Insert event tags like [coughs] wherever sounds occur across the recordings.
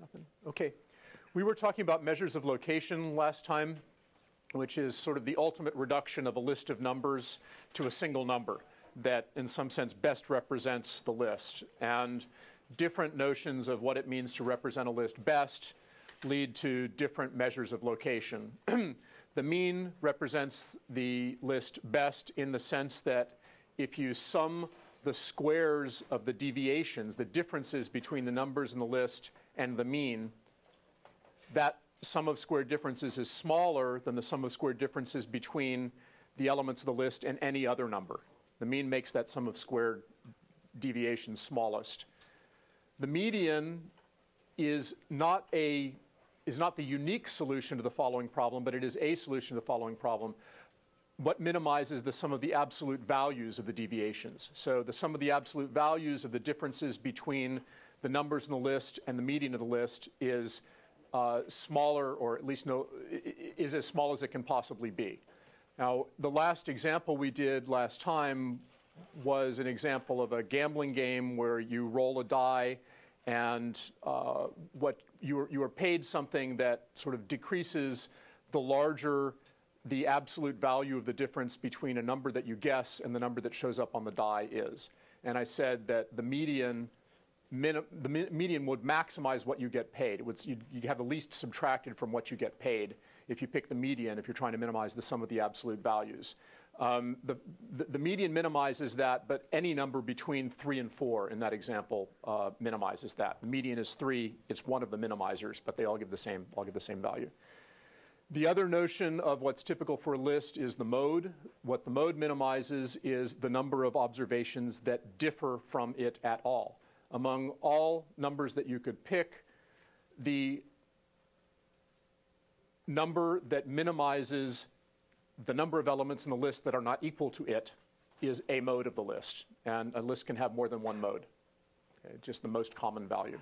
Nothing? Okay. We were talking about measures of location last time, which is sort of the ultimate reduction of a list of numbers to a single number that, in some sense, best represents the list. And different notions of what it means to represent a list best lead to different measures of location. [clears throat] the mean represents the list best in the sense that if you sum the squares of the deviations, the differences between the numbers in the list and the mean, that sum of squared differences is smaller than the sum of squared differences between the elements of the list and any other number. The mean makes that sum of squared deviations smallest. The median is not a is not the unique solution to the following problem, but it is a solution to the following problem. What minimizes the sum of the absolute values of the deviations? So the sum of the absolute values of the differences between the numbers in the list and the median of the list is uh, smaller, or at least no, is as small as it can possibly be. Now, the last example we did last time was an example of a gambling game where you roll a die and uh, what you are, you are paid something that sort of decreases the larger the absolute value of the difference between a number that you guess and the number that shows up on the die is. And I said that the median the median would maximize what you get paid. Would, you, you have the least subtracted from what you get paid if you pick the median, if you're trying to minimize the sum of the absolute values. Um, the, the, the, median minimizes that, but any number between 3 and 4 in that example uh, minimizes that. The median is 3. It's one of the minimizers, but they all give the same, all give the same value. The other notion of what's typical for a list is the mode. What the mode minimizes is the number of observations that differ from it at all. Among all numbers that you could pick, the number that minimizes the number of elements in the list that are not equal to it is a mode of the list. And a list can have more than one mode, okay, just the most common value.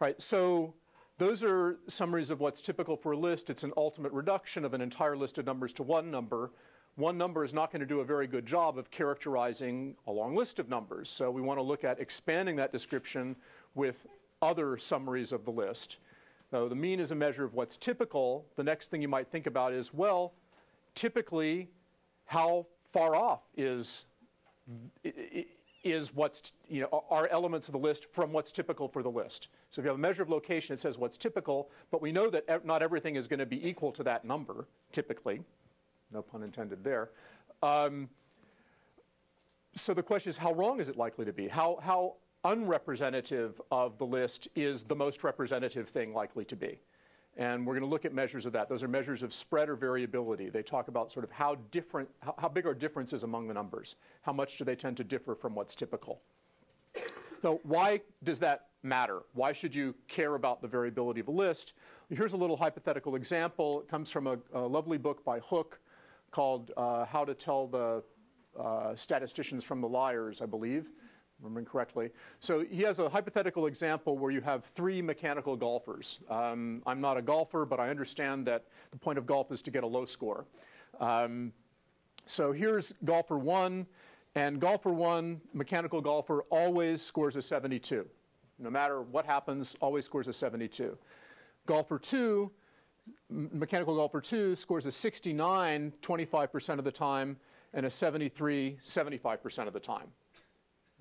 All right, so those are summaries of what's typical for a list. It's an ultimate reduction of an entire list of numbers to one number. One number is not going to do a very good job of characterizing a long list of numbers. So we want to look at expanding that description with other summaries of the list. Now, the mean is a measure of what's typical. The next thing you might think about is, well, typically, how far off is, is what's, you know, are elements of the list from what's typical for the list. So if you have a measure of location, it says what's typical, but we know that not everything is going to be equal to that number, typically. No pun intended there. Um, so the question is, how wrong is it likely to be? How, how unrepresentative of the list is the most representative thing likely to be. And we're going to look at measures of that. Those are measures of spread or variability. They talk about sort of how different, how, how big are differences among the numbers? How much do they tend to differ from what's typical? So why does that matter? Why should you care about the variability of a list? Here's a little hypothetical example. It comes from a, a lovely book by Hooke called uh, How to Tell the uh, Statisticians from the Liars, I believe remembering correctly. So he has a hypothetical example where you have three mechanical golfers. Um, I'm not a golfer, but I understand that the point of golf is to get a low score. Um, so here's golfer one, and golfer one, mechanical golfer, always scores a 72. No matter what happens, always scores a 72. Golfer two, mechanical golfer two, scores a 69 25% of the time, and a 73 75% of the time.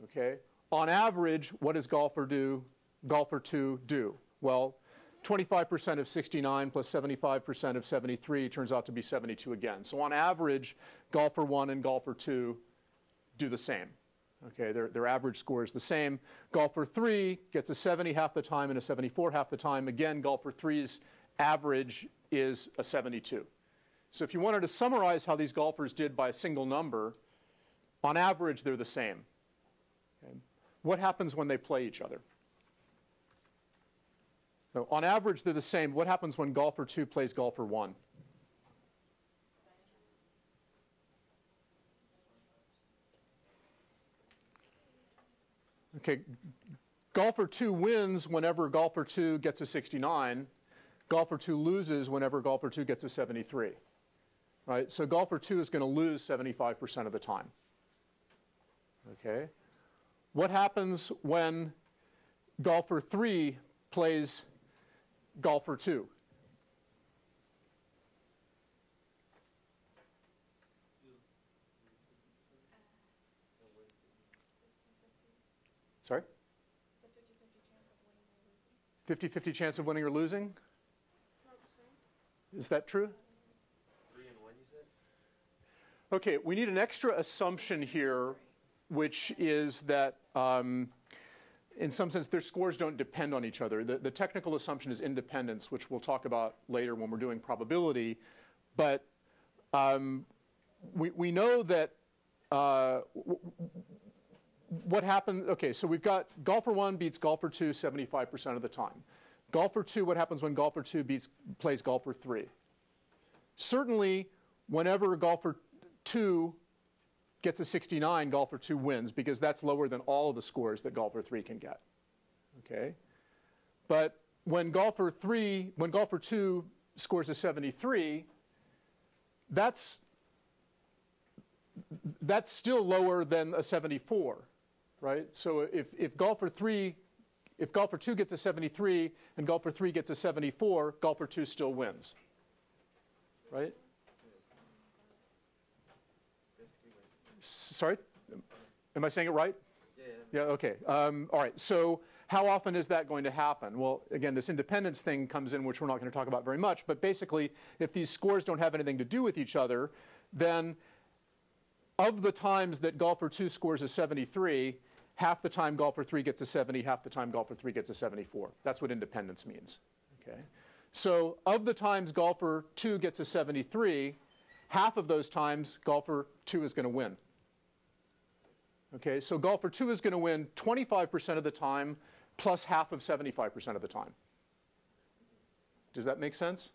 Okay? On average, what does golfer do, golfer 2 do? Well, 25% of 69 plus 75% of 73 turns out to be 72 again. So on average, golfer 1 and golfer 2 do the same. Okay, their, their average score is the same. Golfer 3 gets a 70 half the time and a 74 half the time. Again, golfer 3's average is a 72. So if you wanted to summarize how these golfers did by a single number, on average, they're the same. What happens when they play each other? So on average, they're the same. What happens when golfer 2 plays golfer 1? Okay, golfer 2 wins whenever golfer 2 gets a 69. Golfer 2 loses whenever golfer 2 gets a 73. Right? So golfer 2 is going to lose 75% of the time. Okay? What happens when golfer 3 plays golfer 2? Sorry? 50 50 chance of winning or losing? Is that true? Okay, we need an extra assumption here, which is that um, in some sense their scores don't depend on each other. The, the, technical assumption is independence, which we'll talk about later when we're doing probability. But um, we, we know that uh, what happened, okay, so we've got golfer 1 beats golfer 2 75% of the time. Golfer 2, what happens when golfer 2 beats, plays golfer 3? Certainly, whenever golfer 2 gets a 69, golfer 2 wins because that's lower than all of the scores that golfer 3 can get. Okay? But when golfer 3, when golfer 2 scores a 73, that's that's still lower than a 74, right? So if, if golfer 3 if golfer 2 gets a 73 and golfer 3 gets a 74, golfer 2 still wins. Right? Sorry? Am I saying it right? Yeah. Yeah, okay. Um, all right. So how often is that going to happen? Well, again, this independence thing comes in, which we're not going to talk about very much. But basically, if these scores don't have anything to do with each other, then of the times that golfer 2 scores a 73, half the time golfer 3 gets a 70, half the time golfer 3 gets a 74. That's what independence means. Okay? So of the times golfer 2 gets a 73, half of those times golfer 2 is going to win. Okay, so golfer 2 is going to win 25% of the time plus half of 75% of the time. Does that make sense?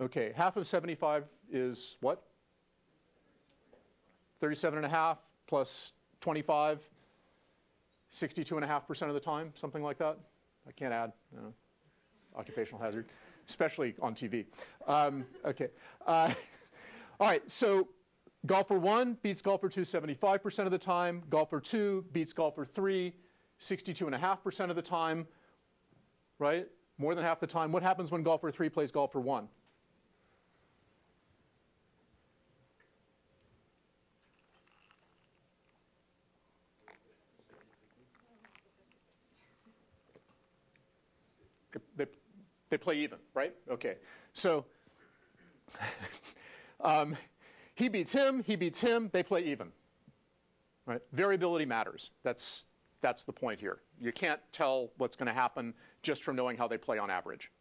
Okay, half of 75 is what? 37 and a half plus 25, 62.5% of the time, something like that. I can't add. You know, occupational hazard, especially on TV. Um, okay. Uh, all right, so golfer 1 beats golfer 2 75% of the time. Golfer 2 beats golfer 3 62.5% of the time, right? More than half the time. What happens when golfer 3 plays golfer 1? They, they play even, right? Okay. So [laughs] um, he beats him, he beats him, they play even. Right? Variability matters. That's, that's the point here. You can't tell what's going to happen just from knowing how they play on average.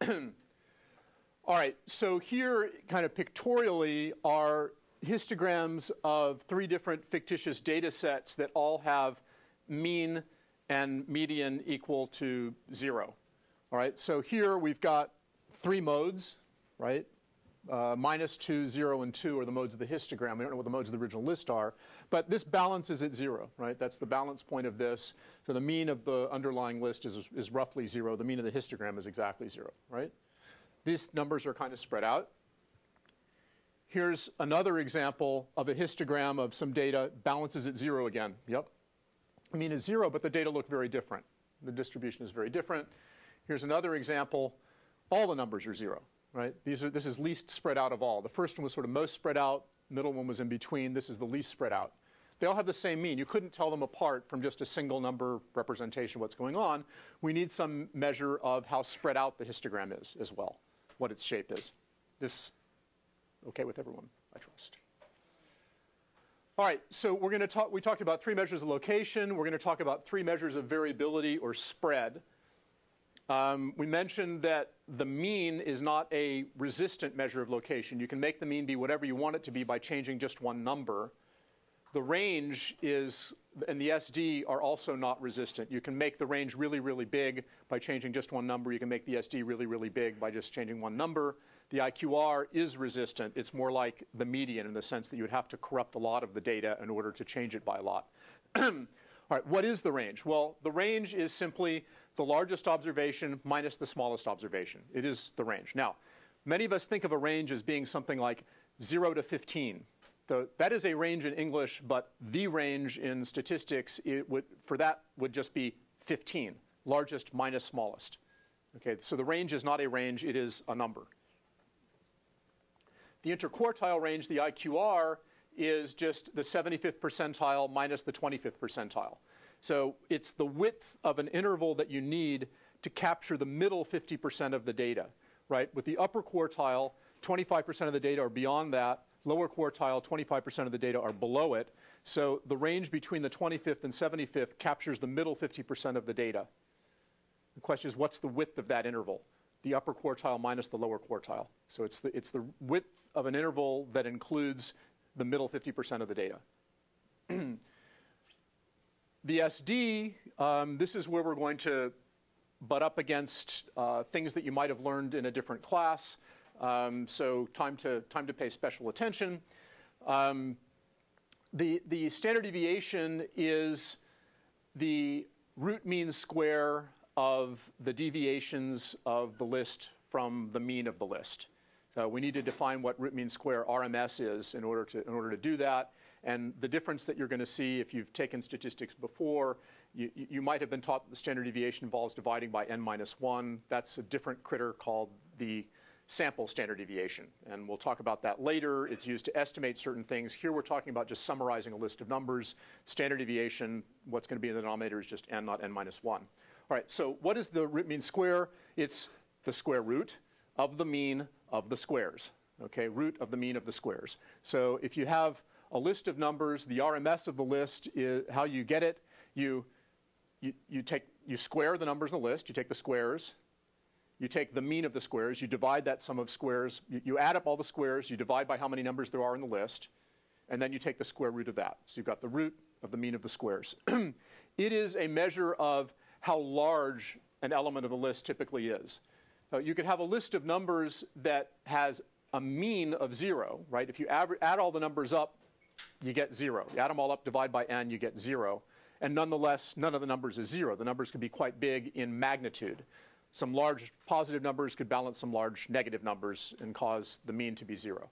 Okay. [clears throat] All right, so here, kind of pictorially, are histograms of three different fictitious data sets that all have mean and median equal to zero. All right, so here we've got three modes, right? Uh, minus 2, 0, and 2 are the modes of the histogram. We don't know what the modes of the original list are. But this balance is at 0, right? That's the balance point of this. So the mean of the underlying list is, is roughly 0. The mean of the histogram is exactly 0, right? These numbers are kind of spread out. Here's another example of a histogram of some data balances at 0 again. Yep, mean is zero, but the data look very different. The distribution is very different. Here's another example. All the numbers are zero, right? These are, this is least spread out of all. The first one was sort of most spread out. Middle one was in between. This is the least spread out. They all have the same mean. You couldn't tell them apart from just a single number representation of what's going on. We need some measure of how spread out the histogram is as well, what its shape is. This okay with everyone, I trust. All right, so we're going to talk, we talked about three measures of location. We're going to talk about three measures of variability or spread. Um, we mentioned that the mean is not a resistant measure of location. You can make the mean be whatever you want it to be by changing just one number. The range is, and the SD are also not resistant. You can make the range really, really big by changing just one number. You can make the SD really, really big by just changing one number. The IQR is resistant. It's more like the median in the sense that you would have to corrupt a lot of the data in order to change it by a lot. [clears throat] All right, what is the range? Well, the range is simply the largest observation minus the smallest observation. It is the range. Now, many of us think of a range as being something like 0 to 15, The, that is a range in English, but the range in statistics would, for that would just be 15, largest minus smallest. Okay, so the range is not a range, it is a number. The interquartile range, the IQR, is just the 75th percentile minus the 25th percentile. So it's the width of an interval that you need to capture the middle 50% of the data, right? With the upper quartile, 25% of the data are beyond that. Lower quartile, 25% of the data are below it. So the range between the 25th and 75th captures the middle 50% of the data. The question is, what's the width of that interval? The upper quartile minus the lower quartile. So it's the, it's the width of an interval that includes the middle 50% of the data. [clears throat] the SD, um, this is where we're going to butt up against uh, things that you might have learned in a different class. Um, so time to, time to pay special attention. Um, the, the standard deviation is the root mean square of the deviations of the list from the mean of the list. So we need to define what root mean square RMS is in order to, in order to do that. And the difference that you're going to see if you've taken statistics before, you, you might have been taught that the standard deviation involves dividing by n minus 1. That's a different critter called the sample standard deviation. And we'll talk about that later. It's used to estimate certain things. Here we're talking about just summarizing a list of numbers. Standard deviation, what's going to be in the denominator is just n, not n minus 1. All right, so what is the root mean square? It's the square root of the mean of the squares. Okay, root of the mean of the squares. So if you have a list of numbers, the RMS of the list is how you get it. You, you, you, take, you square the numbers in the list, you take the squares, you take the mean of the squares, you divide that sum of squares, you, you, add up all the squares, you divide by how many numbers there are in the list, and then you take the square root of that. So you've got the root of the mean of the squares. [clears throat] it is a measure of how large an element of a list typically is. Uh, you could have a list of numbers that has a mean of zero, right? If you add all the numbers up, you get zero. You add them all up, divide by n, you get zero. And nonetheless, none of the numbers is zero. The numbers can be quite big in magnitude. Some large positive numbers could balance some large negative numbers and cause the mean to be zero,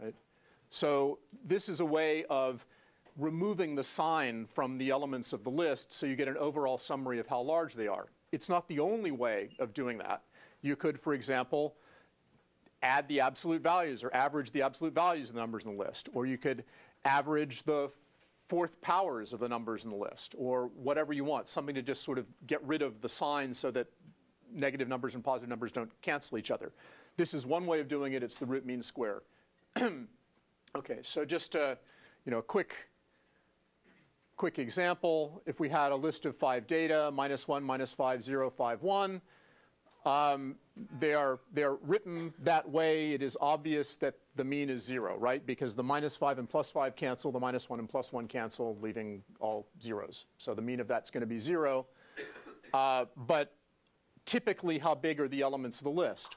right? So this is a way of removing the sign from the elements of the list so you get an overall summary of how large they are. It's not the only way of doing that. You could, for example, add the absolute values or average the absolute values of the numbers in the list. Or you could average the fourth powers of the numbers in the list or whatever you want, something to just sort of get rid of the sign so that negative numbers and positive numbers don't cancel each other. This is one way of doing it. It's the root mean square. [clears throat] okay, so just a, you know, a quick, quick example. If we had a list of five data, minus 1, minus 5, 0, 5, 1, um, they are they're written that way. It is obvious that the mean is zero, right? Because the minus five and plus five cancel, the minus one and plus one cancel, leaving all zeros. So the mean of that's going to be zero. Uh, but typically, how big are the elements of the list?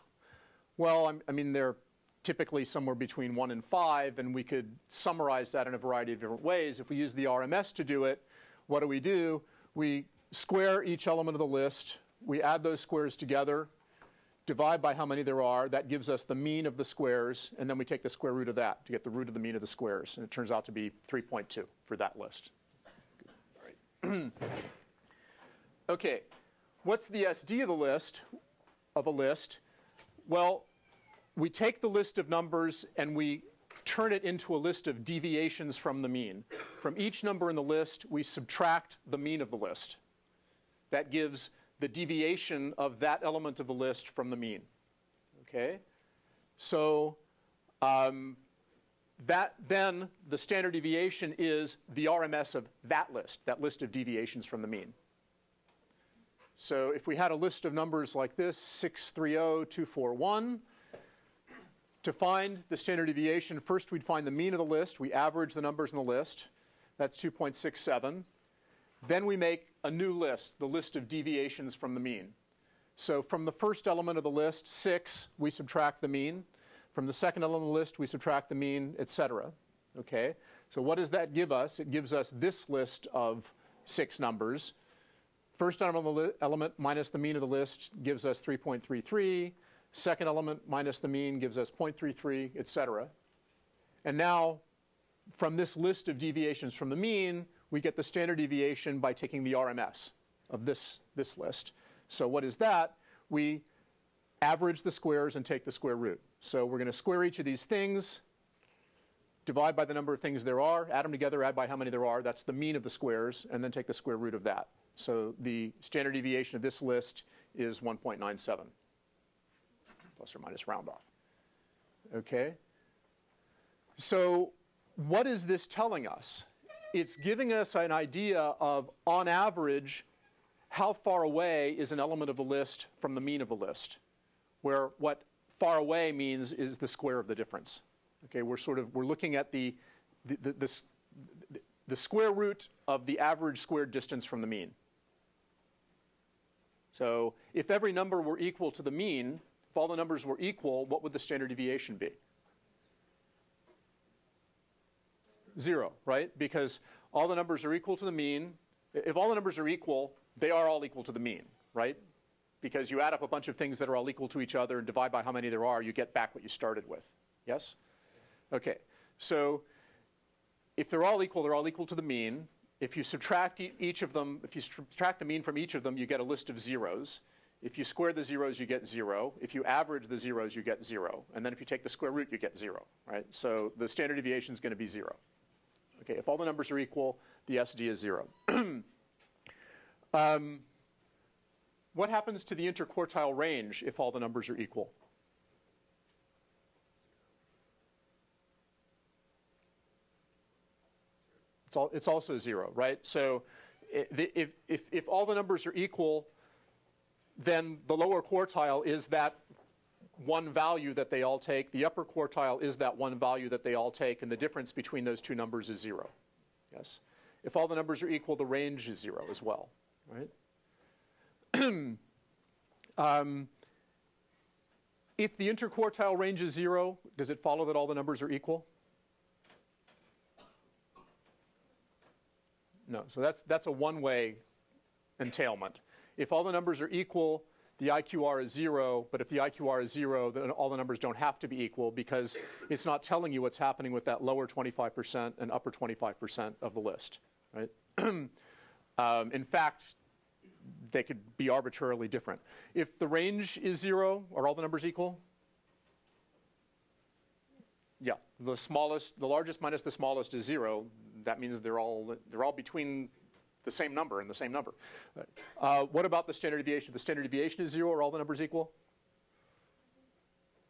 Well, I'm, I mean, they're typically somewhere between one and five, and we could summarize that in a variety of different ways. If we use the RMS to do it, what do we do? We square each element of the list we add those squares together, divide by how many there are. That gives us the mean of the squares, and then we take the square root of that to get the root of the mean of the squares. And it turns out to be 3.2 for that list. All right. [clears throat] okay, what's the SD of the list, of a list? Well, we take the list of numbers and we turn it into a list of deviations from the mean. From each number in the list, we subtract the mean of the list. That gives the deviation of that element of the list from the mean. Okay? So um, that then the standard deviation is the RMS of that list, that list of deviations from the mean. So if we had a list of numbers like this, 630241, to find the standard deviation, first we'd find the mean of the list. We average the numbers in the list. That's 2.67. Then we make a new list, the list of deviations from the mean. So from the first element of the list, 6, we subtract the mean. From the second element of the list, we subtract the mean, etc. Okay? So what does that give us? It gives us this list of six numbers. First element minus the mean of the list gives us 3.33. Second element minus the mean gives us 0.33, etc. And now from this list of deviations from the mean, we get the standard deviation by taking the RMS of this, this list. So what is that? We average the squares and take the square root. So we're going to square each of these things, divide by the number of things there are, add them together, add by how many there are. That's the mean of the squares, and then take the square root of that. So the standard deviation of this list is 1.97, plus or minus round off. Okay? So what is this telling us? It's giving us an idea of, on average, how far away is an element of a list from the mean of a list, where what far away means is the square of the difference. Okay, we're sort of, we're looking at the, the, the, the, the square root of the average squared distance from the mean. So if every number were equal to the mean, if all the numbers were equal, what would the standard deviation be? Zero, right? Because all the numbers are equal to the mean. If all the numbers are equal, they are all equal to the mean, right? Because you add up a bunch of things that are all equal to each other and divide by how many there are, you get back what you started with. Yes? Okay. So if they're all equal, they're all equal to the mean. If you subtract each of them, if you subtract the mean from each of them, you get a list of zeros. If you square the zeros, you get zero. If you average the zeros, you get zero. And then if you take the square root, you get zero, right? So the standard deviation is going to be zero. Okay, if all the numbers are equal, the SD is zero. [clears throat] um, what happens to the interquartile range if all the numbers are equal? It's, all, it's also zero, right? So if, if, if all the numbers are equal, then the lower quartile is that one value that they all take. The upper quartile is that one value that they all take, and the difference between those two numbers is zero. Yes. If all the numbers are equal, the range is zero as well, right? [clears throat] um, if the interquartile range is zero, does it follow that all the numbers are equal? No. So that's, that's a one-way entailment. If all the numbers are equal, the IQR is zero, but if the IQR is zero, then all the numbers don't have to be equal because it's not telling you what's happening with that lower 25% and upper 25% of the list, right? [clears throat] um, in fact, they could be arbitrarily different. If the range is zero, are all the numbers equal? Yeah, the smallest, the largest minus the smallest is zero. That means they're all, they're all between the same number and the same number. Uh, what about the standard deviation? The standard deviation is zero, are all the numbers equal?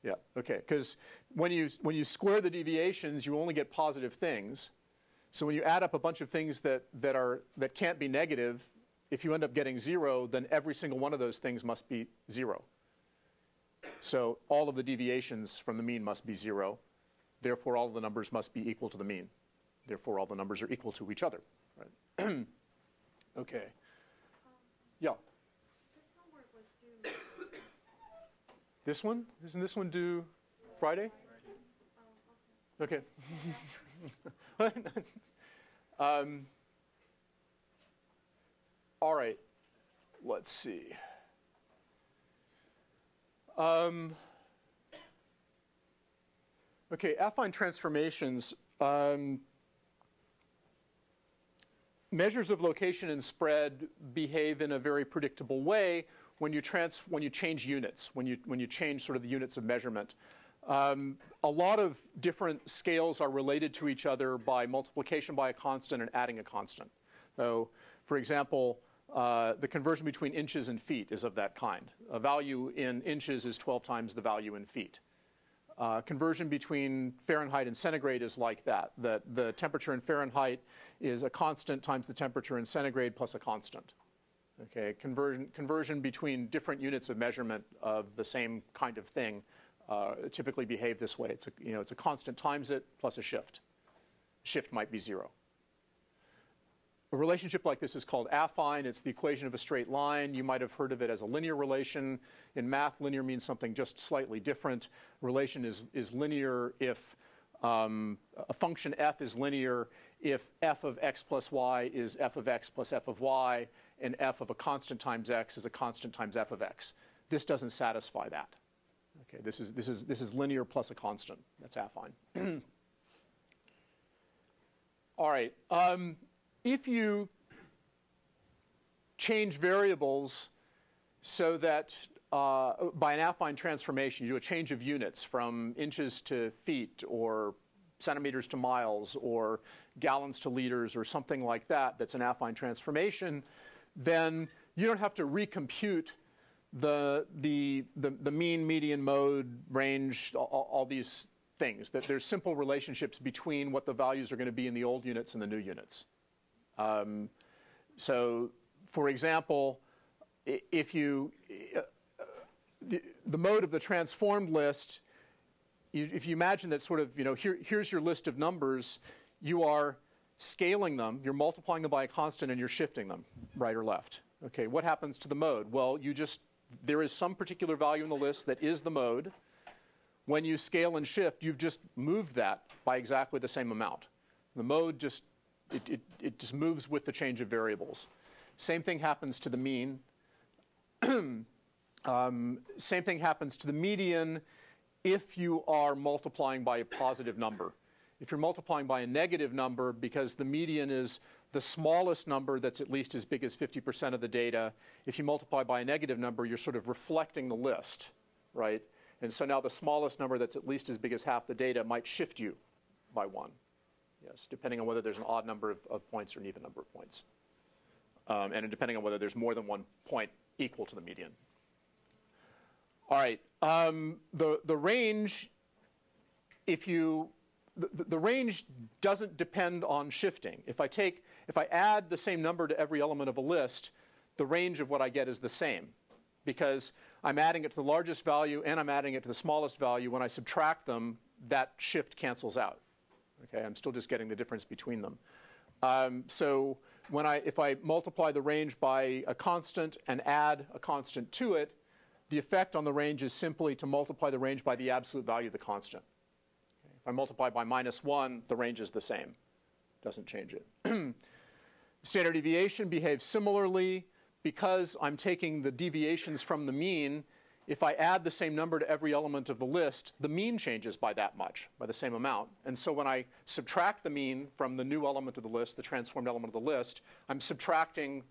Yeah, okay, because when you, when you square the deviations, you only get positive things. So when you add up a bunch of things that, that, are, that can't be negative, if you end up getting zero, then every single one of those things must be zero. So all of the deviations from the mean must be zero. Therefore, all of the numbers must be equal to the mean. Therefore, all the numbers are equal to each other. Right? [clears throat] Okay. Yeah. [coughs] This one? Isn't this one due Friday? Okay. [laughs] um, all right. Let's see. Um, okay, affine transformations. Um, measures of location and spread behave in a very predictable way when you, trans when you change units, when you, when you change sort of the units of measurement. Um, a lot of different scales are related to each other by multiplication by a constant and adding a constant. So, for example, uh, the conversion between inches and feet is of that kind. A value in inches is 12 times the value in feet. Uh, conversion between Fahrenheit and centigrade is like that. That the temperature in Fahrenheit is a constant times the temperature in centigrade plus a constant. Okay, conversion, conversion between different units of measurement of the same kind of thing uh, typically behave this way. It's a, you know, it's a constant times it plus a shift. Shift might be zero. A relationship like this is called affine. It's the equation of a straight line. You might have heard of it as a linear relation. In math, linear means something just slightly different. Relation is, is linear if um, a function f is linear if f of x plus y is f of x plus f of y, and f of a constant times x is a constant times f of x. This doesn't satisfy that. Okay, this is, this is, this is linear plus a constant. That's affine. [clears throat] All right. Um, if you change variables so that uh, by an affine transformation, you do a change of units from inches to feet or centimeters to miles or gallons to liters or something like that, that's an affine transformation, then you don't have to recompute the, the, the, the mean, median, mode, range, all, all these things. That there's simple relationships between what the values are going to be in the old units and the new units. Um, so, for example, if you, uh, the, the, mode of the transformed list, you, if you imagine that sort of, you know, here, here's your list of numbers, you are scaling them, you're multiplying them by a constant, and you're shifting them right or left. Okay, what happens to the mode? Well, you just, there is some particular value in the list that is the mode. When you scale and shift, you've just moved that by exactly the same amount. The mode just, it, it, it just moves with the change of variables. Same thing happens to the mean. [clears throat] um, same thing happens to the median if you are multiplying by a positive number. If you're multiplying by a negative number, because the median is the smallest number that's at least as big as 50% of the data, if you multiply by a negative number, you're sort of reflecting the list, right? And so now the smallest number that's at least as big as half the data might shift you by one. Yes, depending on whether there's an odd number of, of points or an even number of points. Um, and depending on whether there's more than one point equal to the median. All right, um, the, the range, if you, the, the range doesn't depend on shifting. If I take, if I add the same number to every element of a list, the range of what I get is the same because I'm adding it to the largest value and I'm adding it to the smallest value. When I subtract them, that shift cancels out. Okay, I'm still just getting the difference between them. Um, so when I, if I multiply the range by a constant and add a constant to it, the effect on the range is simply to multiply the range by the absolute value of the constant. Okay. If I multiply by minus 1, the range is the same. Doesn't change it. [clears throat] Standard deviation behaves similarly because I'm taking the deviations from the mean, if I add the same number to every element of the list, the mean changes by that much, by the same amount. And so when I subtract the mean from the new element of the list, the transformed element of the list, I'm subtracting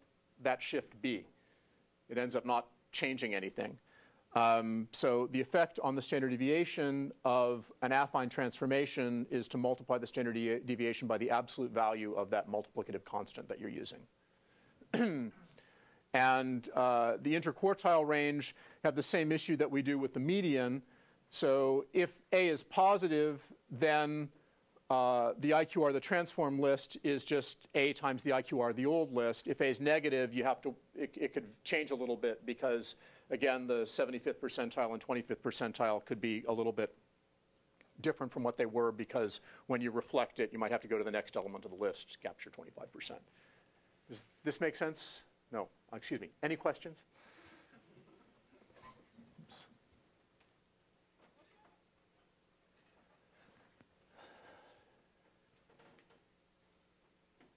that shift b. It ends up not changing anything. Um, so the effect on the standard deviation of an affine transformation is to multiply the standard de deviation by the absolute value of that multiplicative constant that you're using. [clears throat] and uh, the interquartile range have the same issue that we do with the median. So if A is positive, then uh, the IQR, the transform list, is just A times the IQR, the old list. If A is negative, you have to, it, it could change a little bit because, again, the 75th percentile and 25th percentile could be a little bit different from what they were because when you reflect it, you might have to go to the next element of the list to capture 25%. Does this make sense? No, excuse me. Any questions?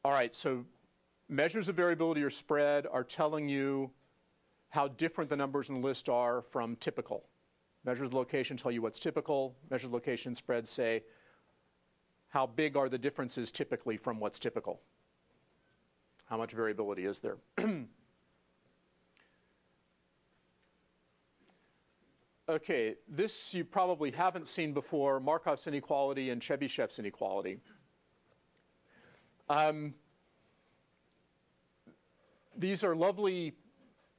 All right, so measures of variability or spread are telling you how different the numbers in the list are from typical. Measures of location tell you what's typical. Measures of location spread say how big are the differences typically from what's typical. How much variability is there? [clears throat] okay, this you probably haven't seen before, Markov's inequality and Chebyshev's inequality. Um, these are lovely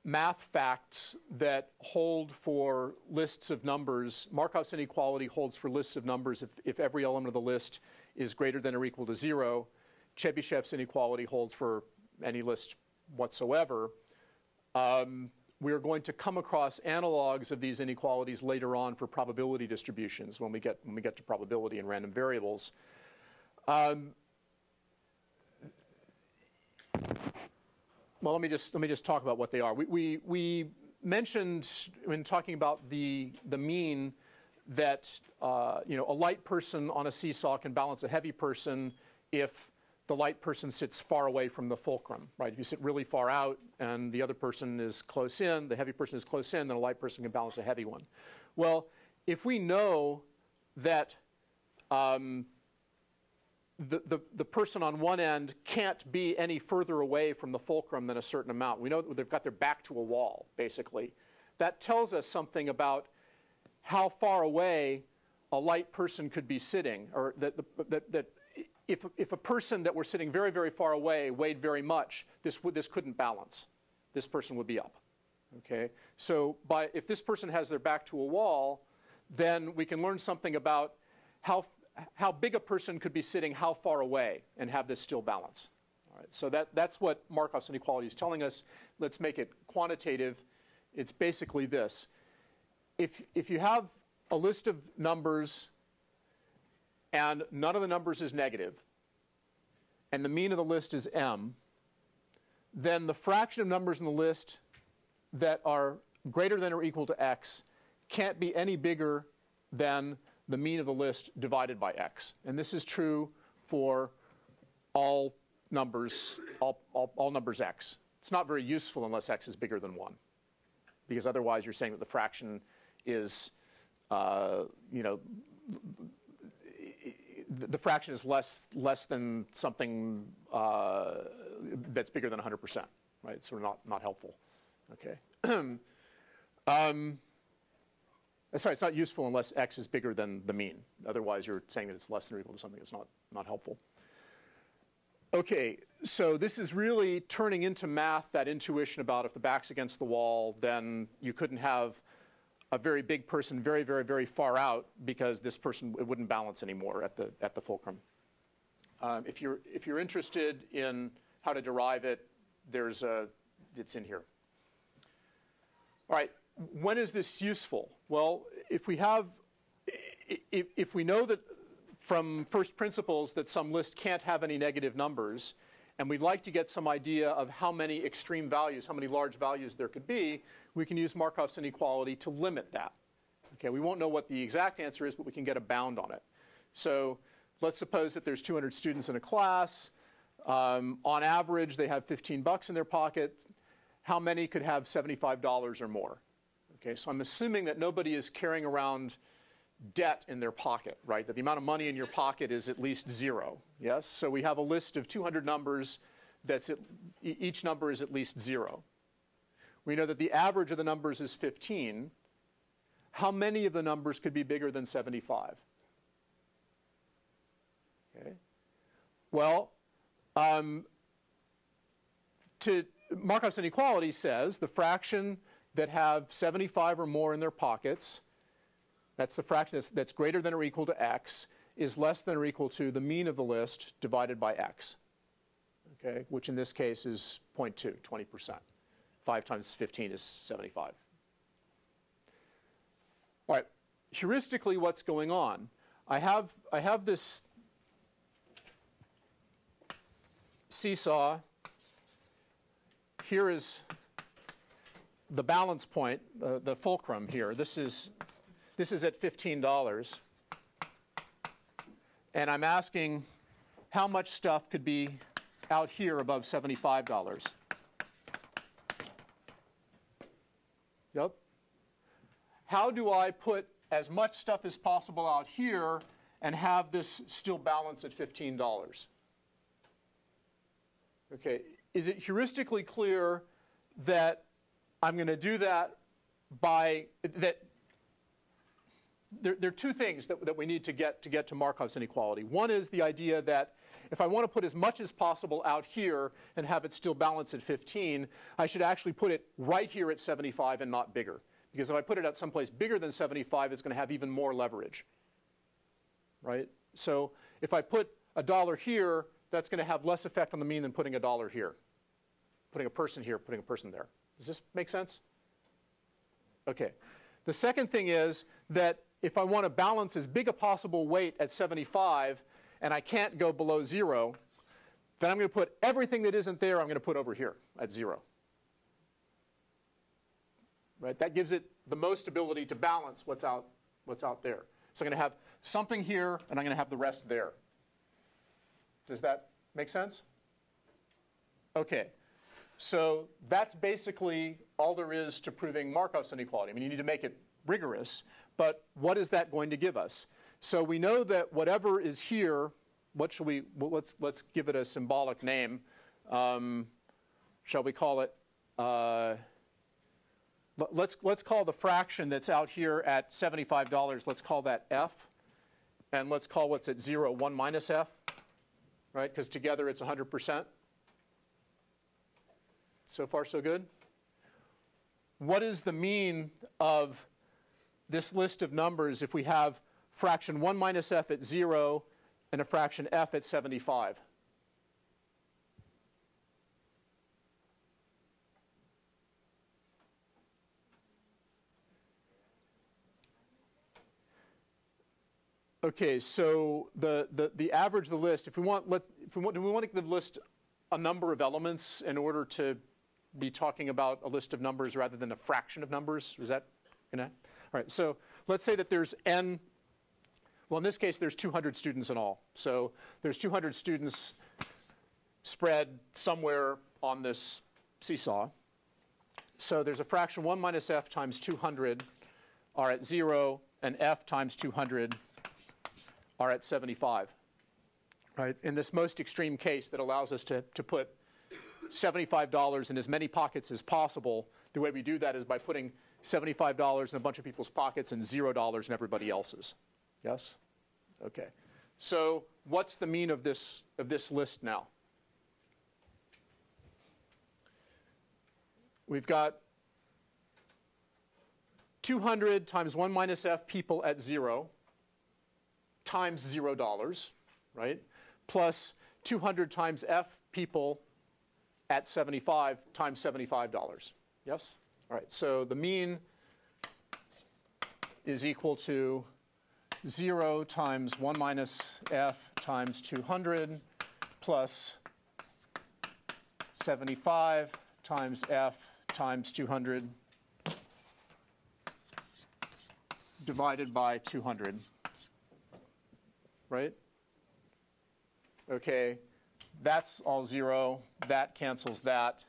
math facts that hold for lists of numbers. Markov's inequality holds for lists of numbers if, if every element of the list is greater than or equal to zero. Chebyshev's inequality holds for any list whatsoever, um, we're going to come across analogs of these inequalities later on for probability distributions when we get, when we get to probability and random variables. Um, well, let me just let me just talk about what they are. We we, we mentioned when talking about the the mean that uh, you know a light person on a seesaw can balance a heavy person if the light person sits far away from the fulcrum, right? If you sit really far out and the other person is close in, the heavy person is close in, then a light person can balance a heavy one. Well, if we know that um, the, the, the, person on one end can't be any further away from the fulcrum than a certain amount. We know that they've got their back to a wall, basically. That tells us something about how far away a light person could be sitting, or that, that, that if, if a person that were sitting very, very far away weighed very much, this, would, this couldn't balance. This person would be up. Okay? So by, if this person has their back to a wall, then we can learn something about how, how big a person could be sitting how far away and have this still balance. All right, so that, that's what Markov's inequality is telling us. Let's make it quantitative. It's basically this. If, if you have a list of numbers and none of the numbers is negative, and the mean of the list is m, then the fraction of numbers in the list that are greater than or equal to x can't be any bigger than the mean of the list divided by x. And this is true for all numbers, all, all, all, numbers x. It's not very useful unless x is bigger than 1, because otherwise you're saying that the fraction is, uh, you know, the fraction is less, less than something uh, that's bigger than 100%, right? So not, not helpful, okay? [clears throat] um, sorry, it's not useful unless x is bigger than the mean. Otherwise, you're saying that it's less than or equal to something that's not, not helpful. Okay, so this is really turning into math that intuition about if the back's against the wall, then you couldn't have a very big person very, very, very far out because this person it wouldn't balance anymore at the, at the fulcrum. Um, if, you're, if you're interested in how to derive it, there's a, it's in here. All right, when is this useful? Well, if we have, if, if we know that from first principles that some list can't have any negative numbers, and we'd like to get some idea of how many extreme values, how many large values there could be, we can use Markov's inequality to limit that. Okay, we won't know what the exact answer is, but we can get a bound on it. So let's suppose that there's 200 students in a class. Um, on average, they have 15 bucks in their pocket. How many could have $75 or more? Okay, so I'm assuming that nobody is carrying around debt in their pocket, right? That the amount of money in your pocket is at least zero. Yes? So we have a list of 200 numbers that's at, each number is at least zero. We know that the average of the numbers is 15. How many of the numbers could be bigger than 75? Okay. Well, um, to Markov's inequality says the fraction that have 75 or more in their pockets, that's the fraction that's, that's greater than or equal to x, is less than or equal to the mean of the list divided by x, okay, which in this case is 0.2, 20%. 5 times 15 is 75. All right, heuristically, what's going on? I have, I have this seesaw. Here is the balance point, uh, the fulcrum here. This is, this is at $15. And I'm asking how much stuff could be out here above $75. Yep. How do I put as much stuff as possible out here and have this still balance at $15? Okay, is it heuristically clear that I'm going to do that by that there, there, are two things that, that we need to get to get to Markov's inequality. One is the idea that if I want to put as much as possible out here and have it still balance at 15, I should actually put it right here at 75 and not bigger. Because if I put it at someplace bigger than 75, it's going to have even more leverage. Right? So if I put a dollar here, that's going to have less effect on the mean than putting a dollar here. Putting a person here, putting a person there. Does this make sense? Okay. The second thing is that if I want to balance as big a possible weight at 75, and I can't go below zero, then I'm going to put everything that isn't there, I'm going to put over here at zero. Right? That gives it the most ability to balance what's out, what's out there. So I'm going to have something here, and I'm going to have the rest there. Does that make sense? Okay. So that's basically all there is to proving Markov's inequality. I mean, you need to make it rigorous, but what is that going to give us? So we know that whatever is here, what should we, well, let's, let's give it a symbolic name. Um, shall we call it, uh, let's, let's call the fraction that's out here at $75, let's call that f. And let's call what's at 0 1 minus f, right? Because together it's 100%. So far, so good. What is the mean of this list of numbers if we have fraction 1 minus f at 0 and a fraction f at 75? Okay, so the, the, the average of the list, if we want, let, if we want, do we want to give the list a number of elements in order to be talking about a list of numbers rather than a fraction of numbers? Is that to? All right, so let's say that there's n, well, in this case, there's 200 students in all. So there's 200 students spread somewhere on this seesaw. So there's a fraction 1 minus f times 200 are at 0, and f times 200 are at 75. Right? In this most extreme case that allows us to, to put $75 in as many pockets as possible, the way we do that is by putting $75 in a bunch of people's pockets and $0 in everybody else's. Yes? Okay. So what's the mean of this, of this list now? We've got 200 times 1 minus f people at 0 times $0, right? Plus 200 times f people at 75 times $75. Yes? All right, so the mean is equal to 0 times 1 minus f times 200 plus 75 times f times 200 divided by 200. Right? Okay, that's all 0. That cancels that.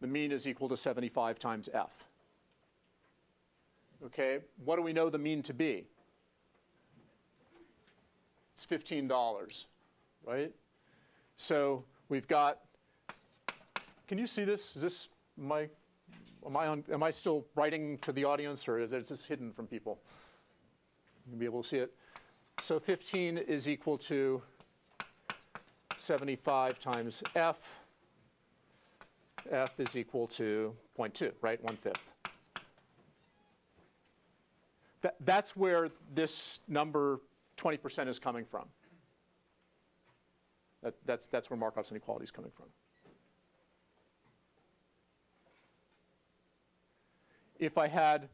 The mean is equal to 75 times f. Okay, what do we know the mean to be? It's $15, right? So we've got, can you see this? Is this my, am I, on, am I still writing to the audience or is this hidden from people? You'll be able to see it. So 15 is equal to 75 times f. f is equal to 0.2, right? One fifth. That, that's where this number 20% is coming from. That, that's, that's where Markov's inequality is coming from. If I had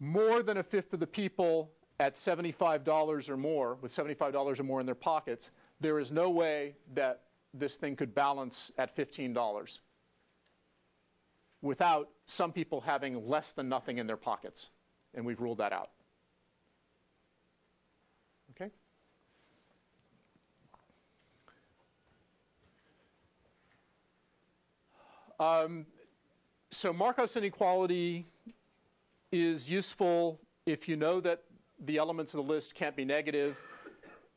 more than a fifth of the people at $75 or more, with $75 or more in their pockets, there is no way that this thing could balance at $15 without some people having less than nothing in their pockets. And we've ruled that out. Okay? Um, so Markov's inequality is useful if you know that the elements of the list can't be negative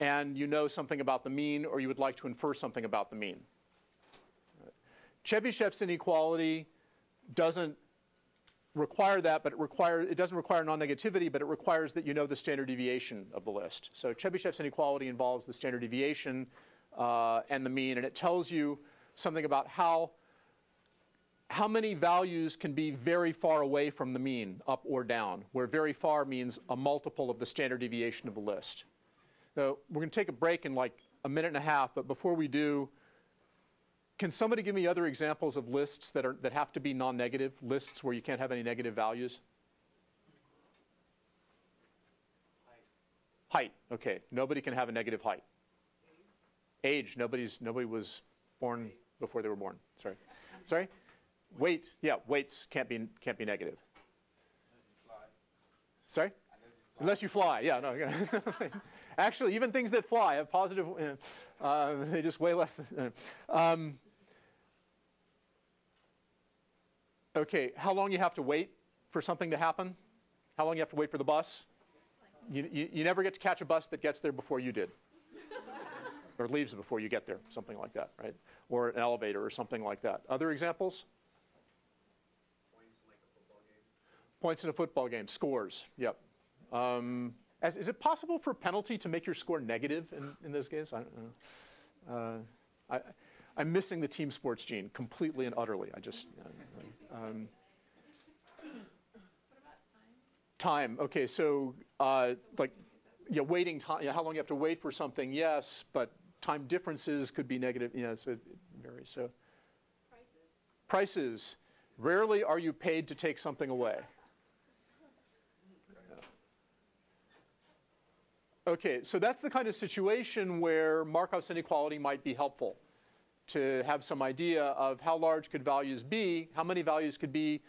and you know something about the mean or you would like to infer something about the mean. Chebyshev's inequality doesn't require that, but it, require, it doesn't require non-negativity, but it requires that you know the standard deviation of the list. So Chebyshev's inequality involves the standard deviation uh, and the mean, and it tells you something about how, how many values can be very far away from the mean, up or down, where very far means a multiple of the standard deviation of the list. So we're going to take a break in like a minute and a half, but before we do, can somebody give me other examples of lists that, are, that have to be non-negative, lists where you can't have any negative values? Height. height. Okay. Nobody can have a negative height. Age. Nobody's, nobody was born before they were born. Sorry. Sorry? Weight. Yeah, weights can't be, can't be negative. Sorry? Unless you fly. Yeah, no. [laughs] Actually, even things that fly have positive, uh, uh, they just weigh less than. Uh, um, okay, how long you have to wait for something to happen? How long you have to wait for the bus? You, you, you never get to catch a bus that gets there before you did. [laughs] or leaves before you get there, something like that, right? Or an elevator or something like that. Other examples? Points in a football game, scores, yep. Um, as, is it possible for a penalty to make your score negative in, in those games? I don't know. Uh, I, am missing the team sports gene completely and utterly. I just. Uh, um, time? Okay, so uh, like, yeah, waiting time. Yeah, how long you have to wait for something? Yes, but time differences could be negative. Yes, it, it varies. So. Prices. Prices. Rarely are you paid to take something away. Okay, so that's the kind of situation where Markov's inequality might be helpful to have some idea of how large could values be, how many values could be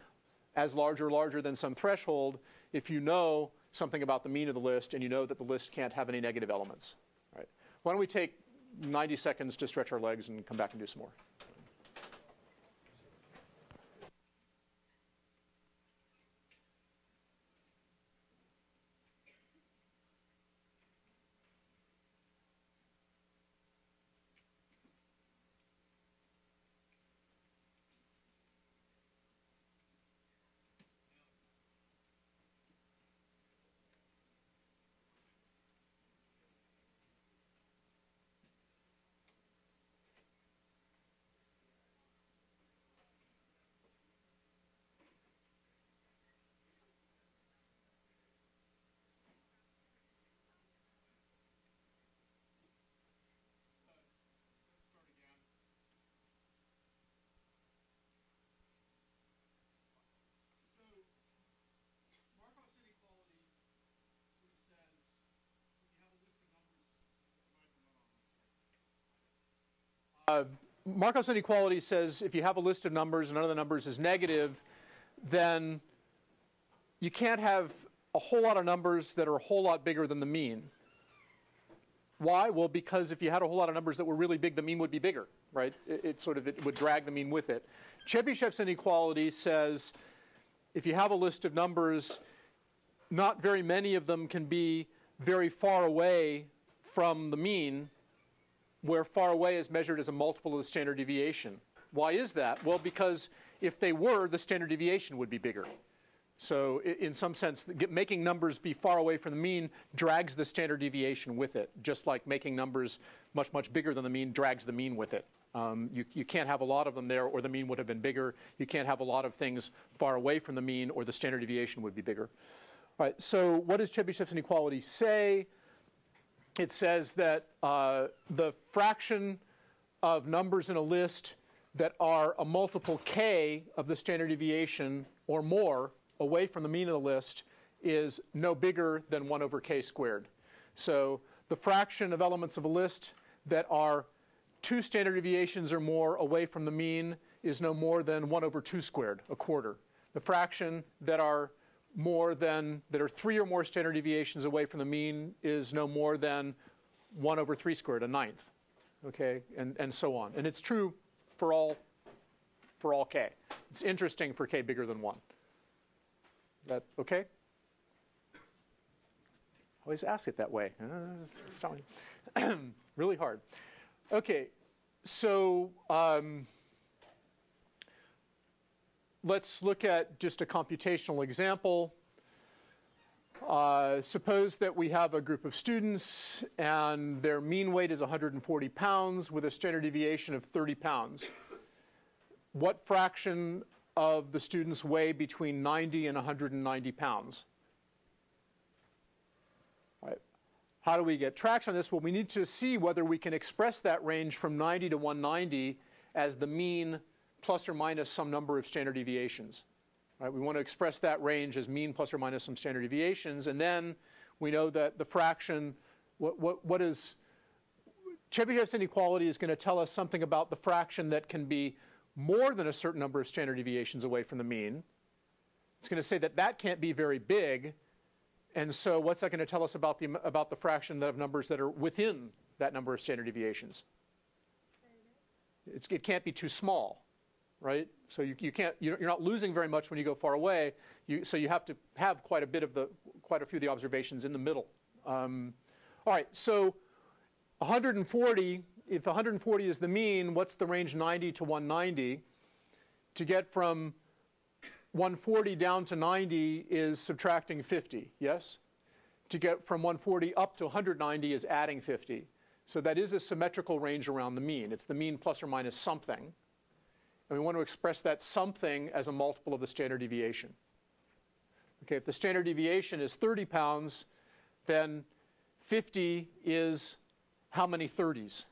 as large or larger than some threshold if you know something about the mean of the list and you know that the list can't have any negative elements. Right. Why don't we take 90 seconds to stretch our legs and come back and do some more. Uh, Markov's inequality says if you have a list of numbers and none of the numbers is negative, then you can't have a whole lot of numbers that are a whole lot bigger than the mean. Why? Well, because if you had a whole lot of numbers that were really big, the mean would be bigger, right? It, it sort of it would drag the mean with it. Chebyshev's inequality says if you have a list of numbers, not very many of them can be very far away from the mean, where far away is measured as a multiple of the standard deviation. Why is that? Well, because if they were, the standard deviation would be bigger. So in some sense, making numbers be far away from the mean drags the standard deviation with it, just like making numbers much, much bigger than the mean drags the mean with it. Um, you, you can't have a lot of them there or the mean would have been bigger. You can't have a lot of things far away from the mean or the standard deviation would be bigger. All right, so what does Chebyshev's inequality say? It says that uh, the fraction of numbers in a list that are a multiple k of the standard deviation or more away from the mean of the list is no bigger than 1 over k squared. So the fraction of elements of a list that are two standard deviations or more away from the mean is no more than 1 over 2 squared, a quarter. The fraction that are more than, that are three or more standard deviations away from the mean is no more than 1 over 3 squared, a ninth, okay, and, and so on. And it's true for all, for all k. It's interesting for k bigger than 1. That okay? Always ask it that way. Uh, [clears throat] really hard. Okay, so um, let's look at just a computational example. Uh, suppose that we have a group of students and their mean weight is 140 pounds with a standard deviation of 30 pounds. What fraction of the students weigh between 90 and 190 pounds? Right. How do we get traction on this? Well, we need to see whether we can express that range from 90 to 190 as the mean plus or minus some number of standard deviations. Right? We want to express that range as mean plus or minus some standard deviations. And then we know that the fraction, what, what, what is, Chebyshev's inequality is going to tell us something about the fraction that can be more than a certain number of standard deviations away from the mean. It's going to say that that can't be very big. And so what's that going to tell us about the, about the fraction of numbers that are within that number of standard deviations? It's, it can't be too small right? So you, you can't, you're not losing very much when you go far away. You, so you have to have quite a bit of the, quite a few of the observations in the middle. Um, all right, so 140, if 140 is the mean, what's the range 90 to 190? To get from 140 down to 90 is subtracting 50, yes? To get from 140 up to 190 is adding 50. So that is a symmetrical range around the mean. It's the mean plus or minus something. And we want to express that something as a multiple of the standard deviation. Okay, if the standard deviation is 30 pounds, then 50 is how many 30s?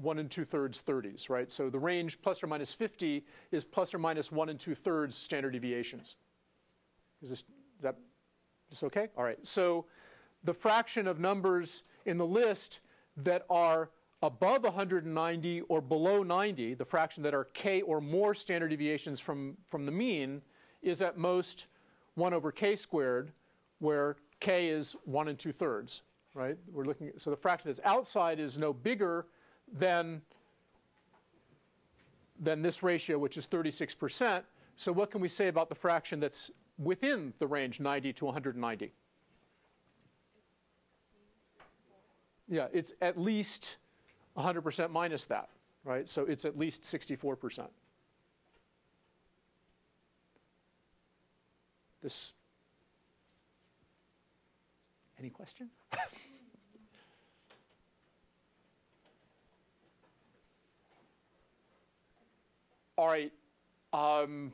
One and two thirds 30s, right? So the range plus or minus 50 is plus or minus one and two thirds standard deviations. Is this, is that this okay? All right. So the fraction of numbers in the list that are above 190 or below 90, the fraction that are k or more standard deviations from, from the mean, is at most 1 over k squared, where k is 1 and 2 thirds, right? We're looking, so the fraction that's outside is no bigger than, than this ratio, which is 36%. So what can we say about the fraction that's within the range 90 to 190? Yeah, it's at least 100% minus that, right? So it's at least 64%. This, any questions? [laughs] All right. Um,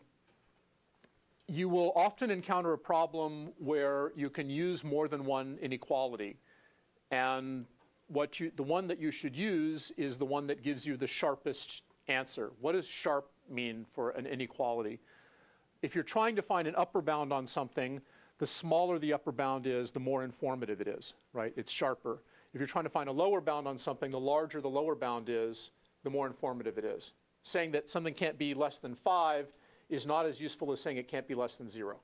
you will often encounter a problem where you can use more than one inequality. And what you, the one that you should use is the one that gives you the sharpest answer. What does sharp mean for an inequality? If you're trying to find an upper bound on something, the smaller the upper bound is, the more informative it is, right? It's sharper. If you're trying to find a lower bound on something, the larger the lower bound is, the more informative it is. Saying that something can't be less than 5 is not as useful as saying it can't be less than 0.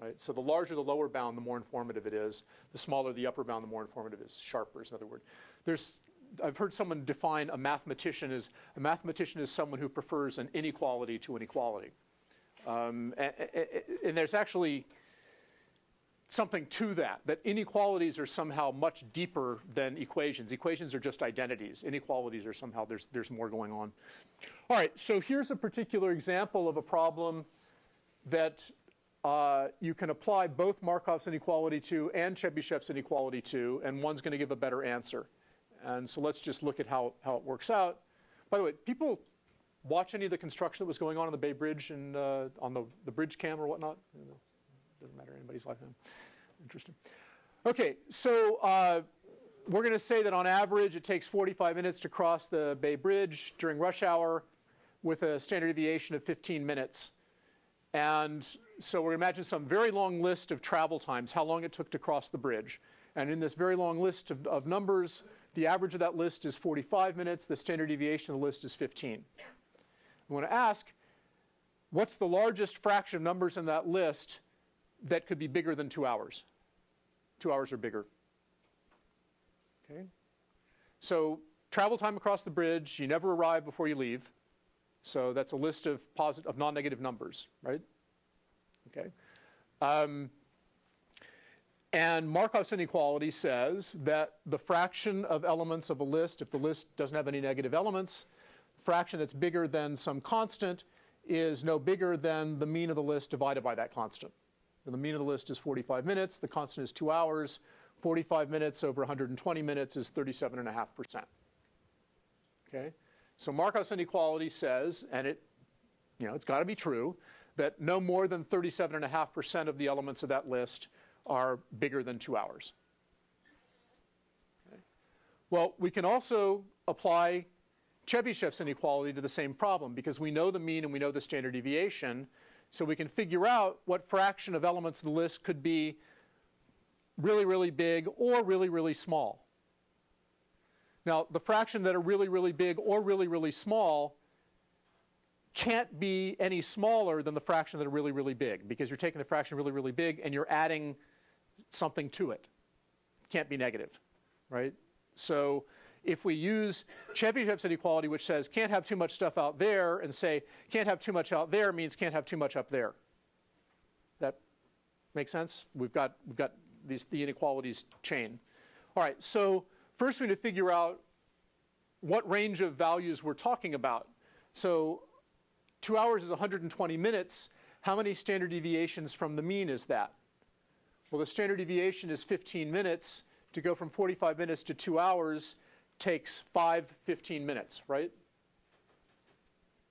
Right? So the larger the lower bound, the more informative it is. The smaller the upper bound, the more informative it is. Sharper is another word. There's, I've heard someone define a mathematician as a mathematician is someone who prefers an inequality to an equality. Um, and, and there's actually something to that, that inequalities are somehow much deeper than equations. Equations are just identities. Inequalities are somehow, there's, there's more going on. All right, so here's a particular example of a problem that uh, you can apply both Markov's inequality to and Chebyshev's inequality to, and one's going to give a better answer. And so let's just look at how, how it works out. By the way, people watch any of the construction that was going on on the Bay Bridge and uh, on the, the bridge cam or whatnot? doesn't matter anybody's lifetime. Interesting. Okay, so uh, we're going to say that on average it takes 45 minutes to cross the Bay Bridge during rush hour with a standard deviation of 15 minutes. And so we imagine some very long list of travel times, how long it took to cross the bridge. And in this very long list of, of numbers, the average of that list is 45 minutes. The standard deviation of the list is 15. I want to ask, what's the largest fraction of numbers in that list that could be bigger than two hours? Two hours or bigger. Okay. So travel time across the bridge, you never arrive before you leave. So that's a list of, of non-negative numbers, right? Okay. Um, and Markov's inequality says that the fraction of elements of a list, if the list doesn't have any negative elements, fraction that's bigger than some constant is no bigger than the mean of the list divided by that constant. And the mean of the list is 45 minutes. The constant is 2 hours. 45 minutes over 120 minutes is 37.5%. Okay? So Markov's inequality says, and it, you know, it's got to be true, that no more than 37.5% of the elements of that list are bigger than two hours. Okay. Well, we can also apply Chebyshev's inequality to the same problem because we know the mean and we know the standard deviation. So we can figure out what fraction of elements of the list could be really, really big or really, really small. Now, the fraction that are really, really big or really, really small can't be any smaller than the fraction that are really, really big because you're taking the fraction really, really big and you're adding something to it. Can't be negative, right? So if we use Chebyshev's inequality, which says can't have too much stuff out there, and say can't have too much out there means can't have too much up there. That makes sense? We've got, we've got these, the inequalities chain. All right, so first we need to figure out what range of values we're talking about. So two hours is 120 minutes. How many standard deviations from the mean is that? Well, the standard deviation is 15 minutes. To go from 45 minutes to two hours takes five 15 minutes, right?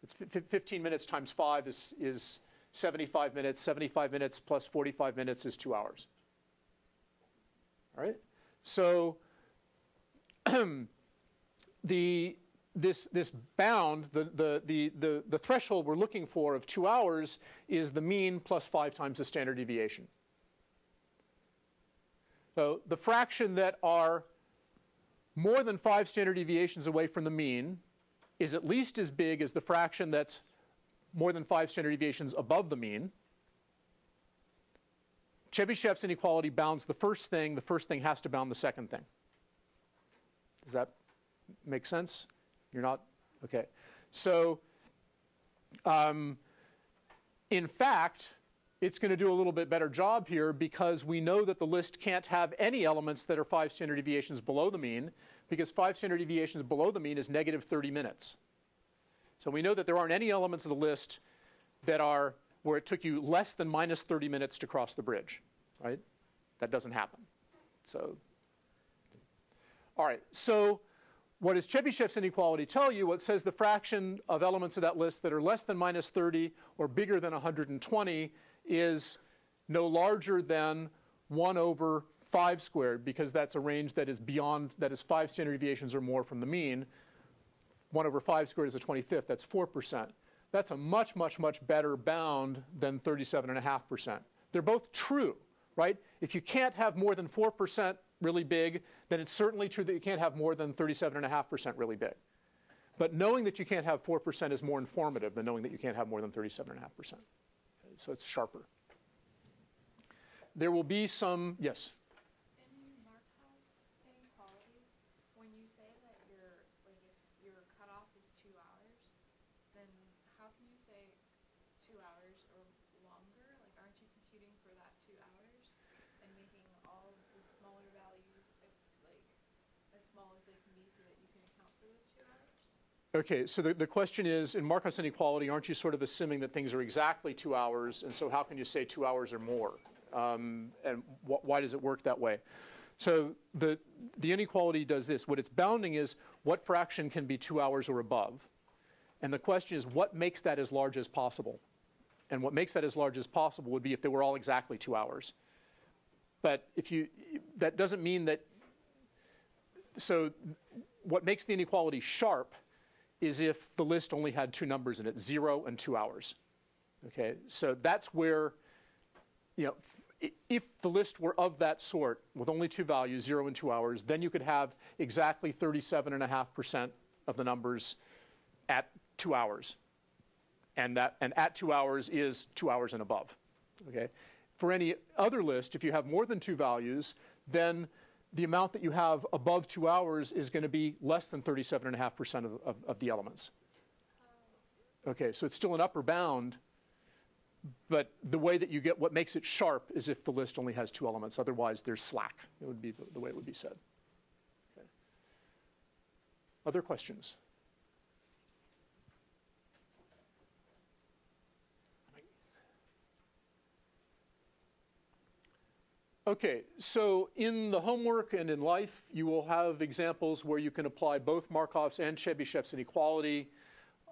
It's 15 minutes times five is, is 75 minutes. 75 minutes plus 45 minutes is two hours. All right? So [clears throat] the this, this bound, the, the, the, the, the threshold we're looking for of two hours is the mean plus five times the standard deviation. So the fraction that are more than five standard deviations away from the mean is at least as big as the fraction that's more than five standard deviations above the mean. Chebyshev's inequality bounds the first thing. The first thing has to bound the second thing. Does that make sense? You're not? Okay. So, um, in fact, it's going to do a little bit better job here because we know that the list can't have any elements that are five standard deviations below the mean because five standard deviations below the mean is negative 30 minutes. So we know that there aren't any elements of the list that are where it took you less than minus 30 minutes to cross the bridge, right? That doesn't happen. So, all right, so what does Chebyshev's inequality tell you? Well, it says the fraction of elements of that list that are less than minus 30 or bigger than 120 is no larger than 1 over 5 squared because that's a range that is beyond, that is 5 standard deviations or more from the mean. 1 over 5 squared is a 25th, that's 4%. That's a much, much, much better bound than 37.5%. They're both true, right? If you can't have more than 4% really big, then it's certainly true that you can't have more than 37.5% really big. But knowing that you can't have 4% is more informative than knowing that you can't have more than 37.5%. So it's sharper. There will be some, yes? Okay, so the, the question is, in Markov's inequality, aren't you sort of assuming that things are exactly two hours, and so how can you say two hours or more? Um, and wh why does it work that way? So the, the inequality does this. What it's bounding is what fraction can be two hours or above. And the question is, what makes that as large as possible? And what makes that as large as possible would be if they were all exactly two hours. But if you, that doesn't mean that, so what makes the inequality sharp is if the list only had two numbers in it, zero and two hours. Okay, so that's where, you know, if the list were of that sort with only two values, zero and two hours, then you could have exactly 37.5% of the numbers at two hours. And, that, and at two hours is two hours and above. Okay? For any other list, if you have more than two values, then the amount that you have above two hours is going to be less than 37.5% of, of, of the elements. Okay, so it's still an upper bound, but the way that you get what makes it sharp is if the list only has two elements. Otherwise, there's slack. It would be the, the way it would be said. Okay. Other questions? Okay, so in the homework and in life, you will have examples where you can apply both Markov's and Chebyshev's inequality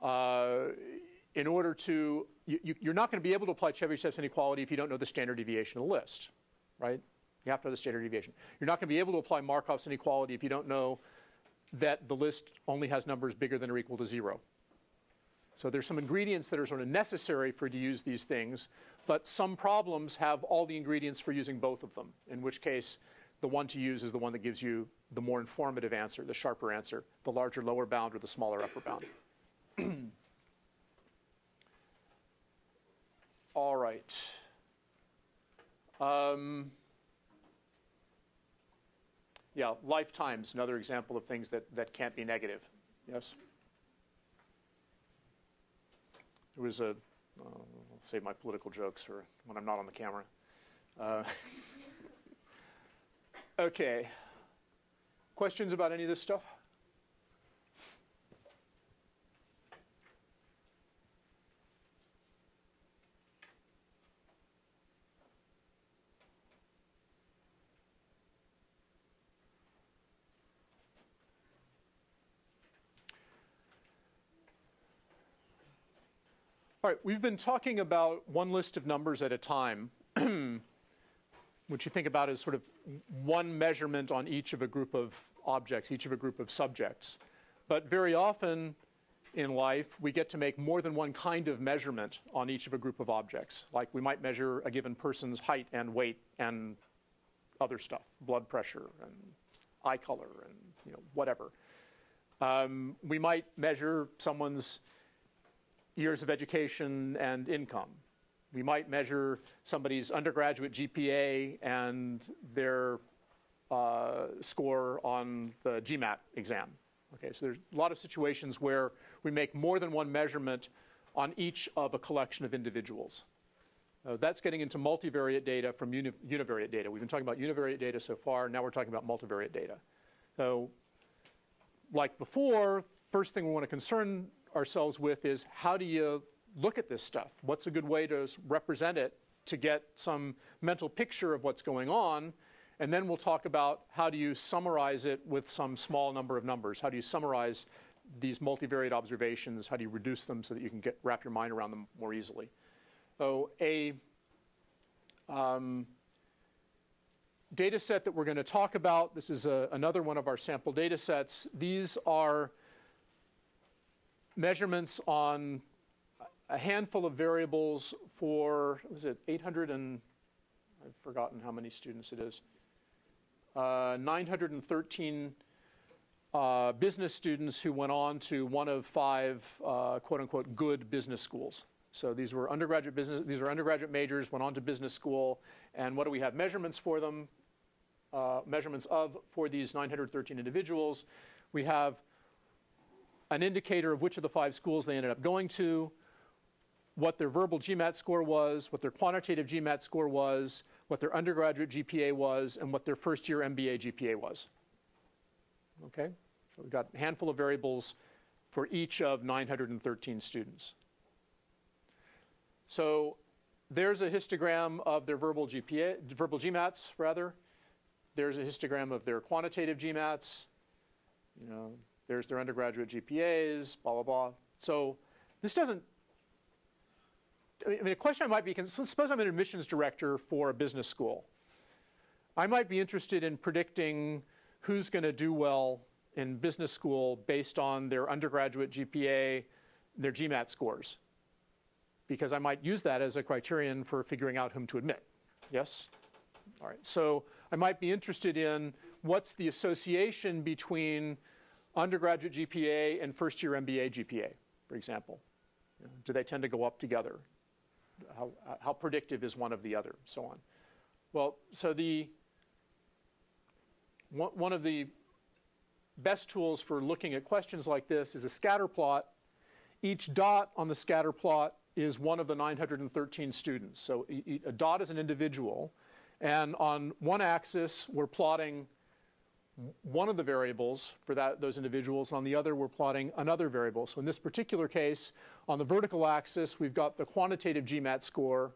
uh, in order to, you, are not going to be able to apply Chebyshev's inequality if you don't know the standard deviation of the list, right? You have to know the standard deviation. You're not going to be able to apply Markov's inequality if you don't know that the list only has numbers bigger than or equal to zero. So there's some ingredients that are sort of necessary for you to use these things, but some problems have all the ingredients for using both of them, in which case the one to use is the one that gives you the more informative answer, the sharper answer, the larger lower bound or the smaller upper bound. [clears throat] all right. Um, yeah, lifetimes, another example of things that, that can't be negative. Yes? There was a, uh, save my political jokes for when I'm not on the camera. Uh, [laughs] Okay. Questions about any of this stuff? All right, we've been talking about one list of numbers at a time, [clears throat] which you think about as sort of one measurement on each of a group of objects, each of a group of subjects. But very often in life, we get to make more than one kind of measurement on each of a group of objects. Like we might measure a given person's height and weight and other stuff, blood pressure and eye color and you know, whatever. Um, we might measure someone's years of education and income. We might measure somebody's undergraduate GPA and their uh, score on the GMAT exam. Okay, so there's a lot of situations where we make more than one measurement on each of a collection of individuals. Uh, that's getting into multivariate data from uni univariate data. We've been talking about univariate data so far, now we're talking about multivariate data. So, like before, first thing we want to concern ourselves with is how do you look at this stuff? What's a good way to represent it to get some mental picture of what's going on? And then we'll talk about how do you summarize it with some small number of numbers? How do you summarize these multivariate observations? How do you reduce them so that you can get, wrap your mind around them more easily? So a um, data set that we're going to talk about, this is a, another one of our sample data sets. These are measurements on a handful of variables for, was it 800 and, I've forgotten how many students it is, uh, 913 uh, business students who went on to one of five uh, quote unquote good business schools. So these were undergraduate business, these were undergraduate majors, went on to business school, and what do we have measurements for them? Uh, measurements of for these 913 individuals. We have an indicator of which of the five schools they ended up going to, what their verbal GMAT score was, what their quantitative GMAT score was, what their undergraduate GPA was, and what their first year MBA GPA was. Okay? So we've got a handful of variables for each of 913 students. So there's a histogram of their verbal GPA, verbal GMATs rather. There's a histogram of their quantitative GMATs. You know, there's their undergraduate GPAs, blah, blah, blah. So this doesn't, I mean, a question I might be, suppose I'm an admissions director for a business school. I might be interested in predicting who's going to do well in business school based on their undergraduate GPA, their GMAT scores. Because I might use that as a criterion for figuring out whom to admit. Yes? All right. So I might be interested in what's the association between undergraduate GPA and first year MBA GPA, for example? You know, do they tend to go up together? How, how predictive is one of the other, so on. Well, so the one of the best tools for looking at questions like this is a scatter plot. Each dot on the scatter plot is one of the 913 students. So a dot is an individual. And on one axis, we're plotting one of the variables for that, those individuals. On the other, we're plotting another variable. So in this particular case, on the vertical axis, we've got the quantitative GMAT score.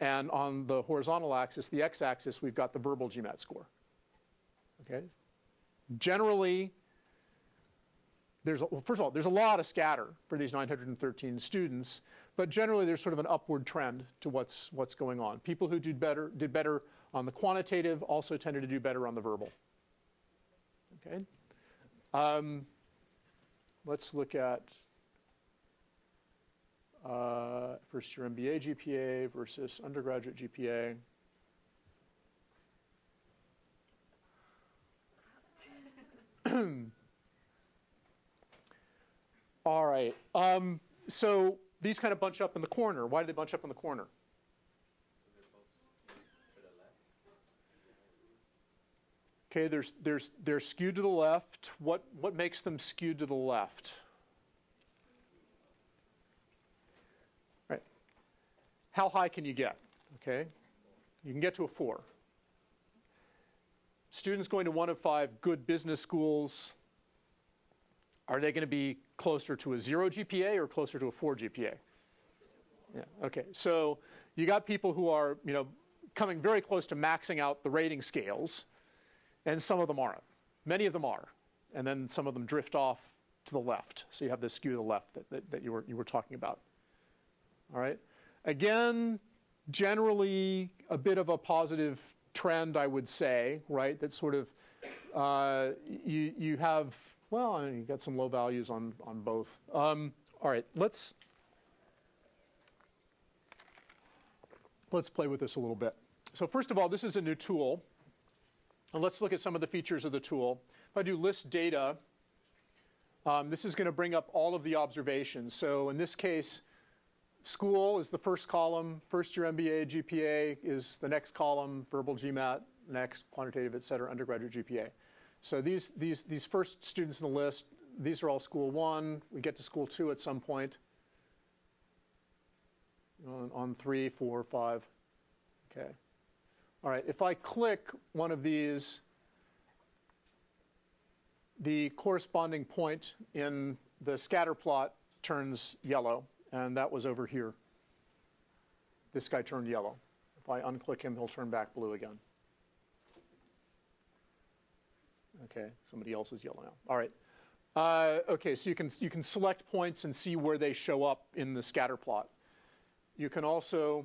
And on the horizontal axis, the x-axis, we've got the verbal GMAT score. Okay? Generally, there's a, well, first of all, there's a lot of scatter for these 913 students, but generally there's sort of an upward trend to what's, what's going on. People who did better, did better on the quantitative also tended to do better on the verbal. Okay. Um, let's look at uh, first year MBA GPA versus undergraduate GPA. All right. Um, so these kind of bunch up in the corner. Why do they bunch up in the corner? Okay, there's, there's, they're skewed to the left. What, what makes them skewed to the left? Right. How high can you get? Okay, you can get to a 4. students going to one of five good business schools, are they going to be closer to a zero GPA or closer to a four GPA? Yeah, okay. So you got people who are, you know, coming very close to maxing out the rating scales, and some of them aren't. Many of them are. And then some of them drift off to the left. So you have this skew to the left that, that, that you, were, you were talking about. All right? Again, generally a bit of a positive trend, I would say, right? That sort of uh, you you have well, I mean, you got some low values on on both. Um, all right, let's let's play with this a little bit. So first of all, this is a new tool, and let's look at some of the features of the tool. If I do list data, um, this is going to bring up all of the observations. So in this case, School is the first column, first year MBA GPA is the next column, verbal GMAT, next quantitative, et cetera, undergraduate GPA. So these, these, these first students in the list, these are all school one. We get to school two at some point on, on three, four, five. Okay. All right, if I click one of these, the corresponding point in the scatter plot turns yellow and that was over here. This guy turned yellow. If I unclick him, he'll turn back blue again. Okay, somebody else is yellow now. All right. Uh, okay, so you can, you can select points and see where they show up in the scatter plot. You can also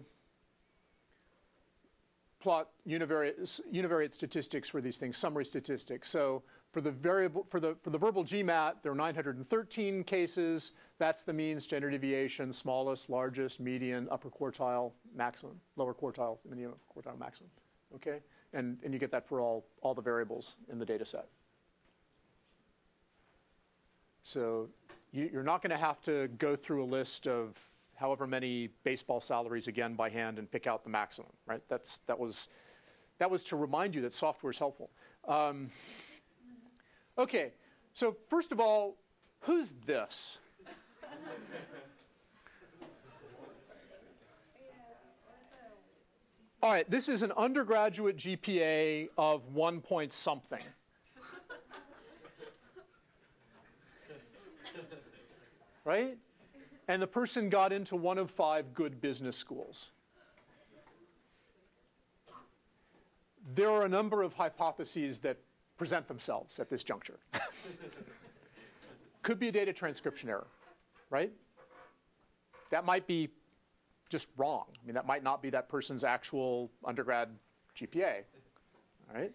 plot univariate, univariate statistics for these things, summary statistics. So for the variable for the for the verbal GMAT, there are 913 cases. That's the mean standard deviation, smallest, largest, median, upper quartile, maximum, lower quartile, median, quartile, maximum. Okay, and and you get that for all all the variables in the data set. So you, you're not going to have to go through a list of however many baseball salaries again by hand and pick out the maximum, right? That's that was that was to remind you that software is helpful. Um, Okay, so first of all, who's this? All right, this is an undergraduate GPA of one point something. right? And the person got into one of five good business schools. There are a number of hypotheses that present themselves at this juncture. Could be a data transcription error, right? That might be just wrong. I mean, that might not be that person's actual undergrad GPA, all right?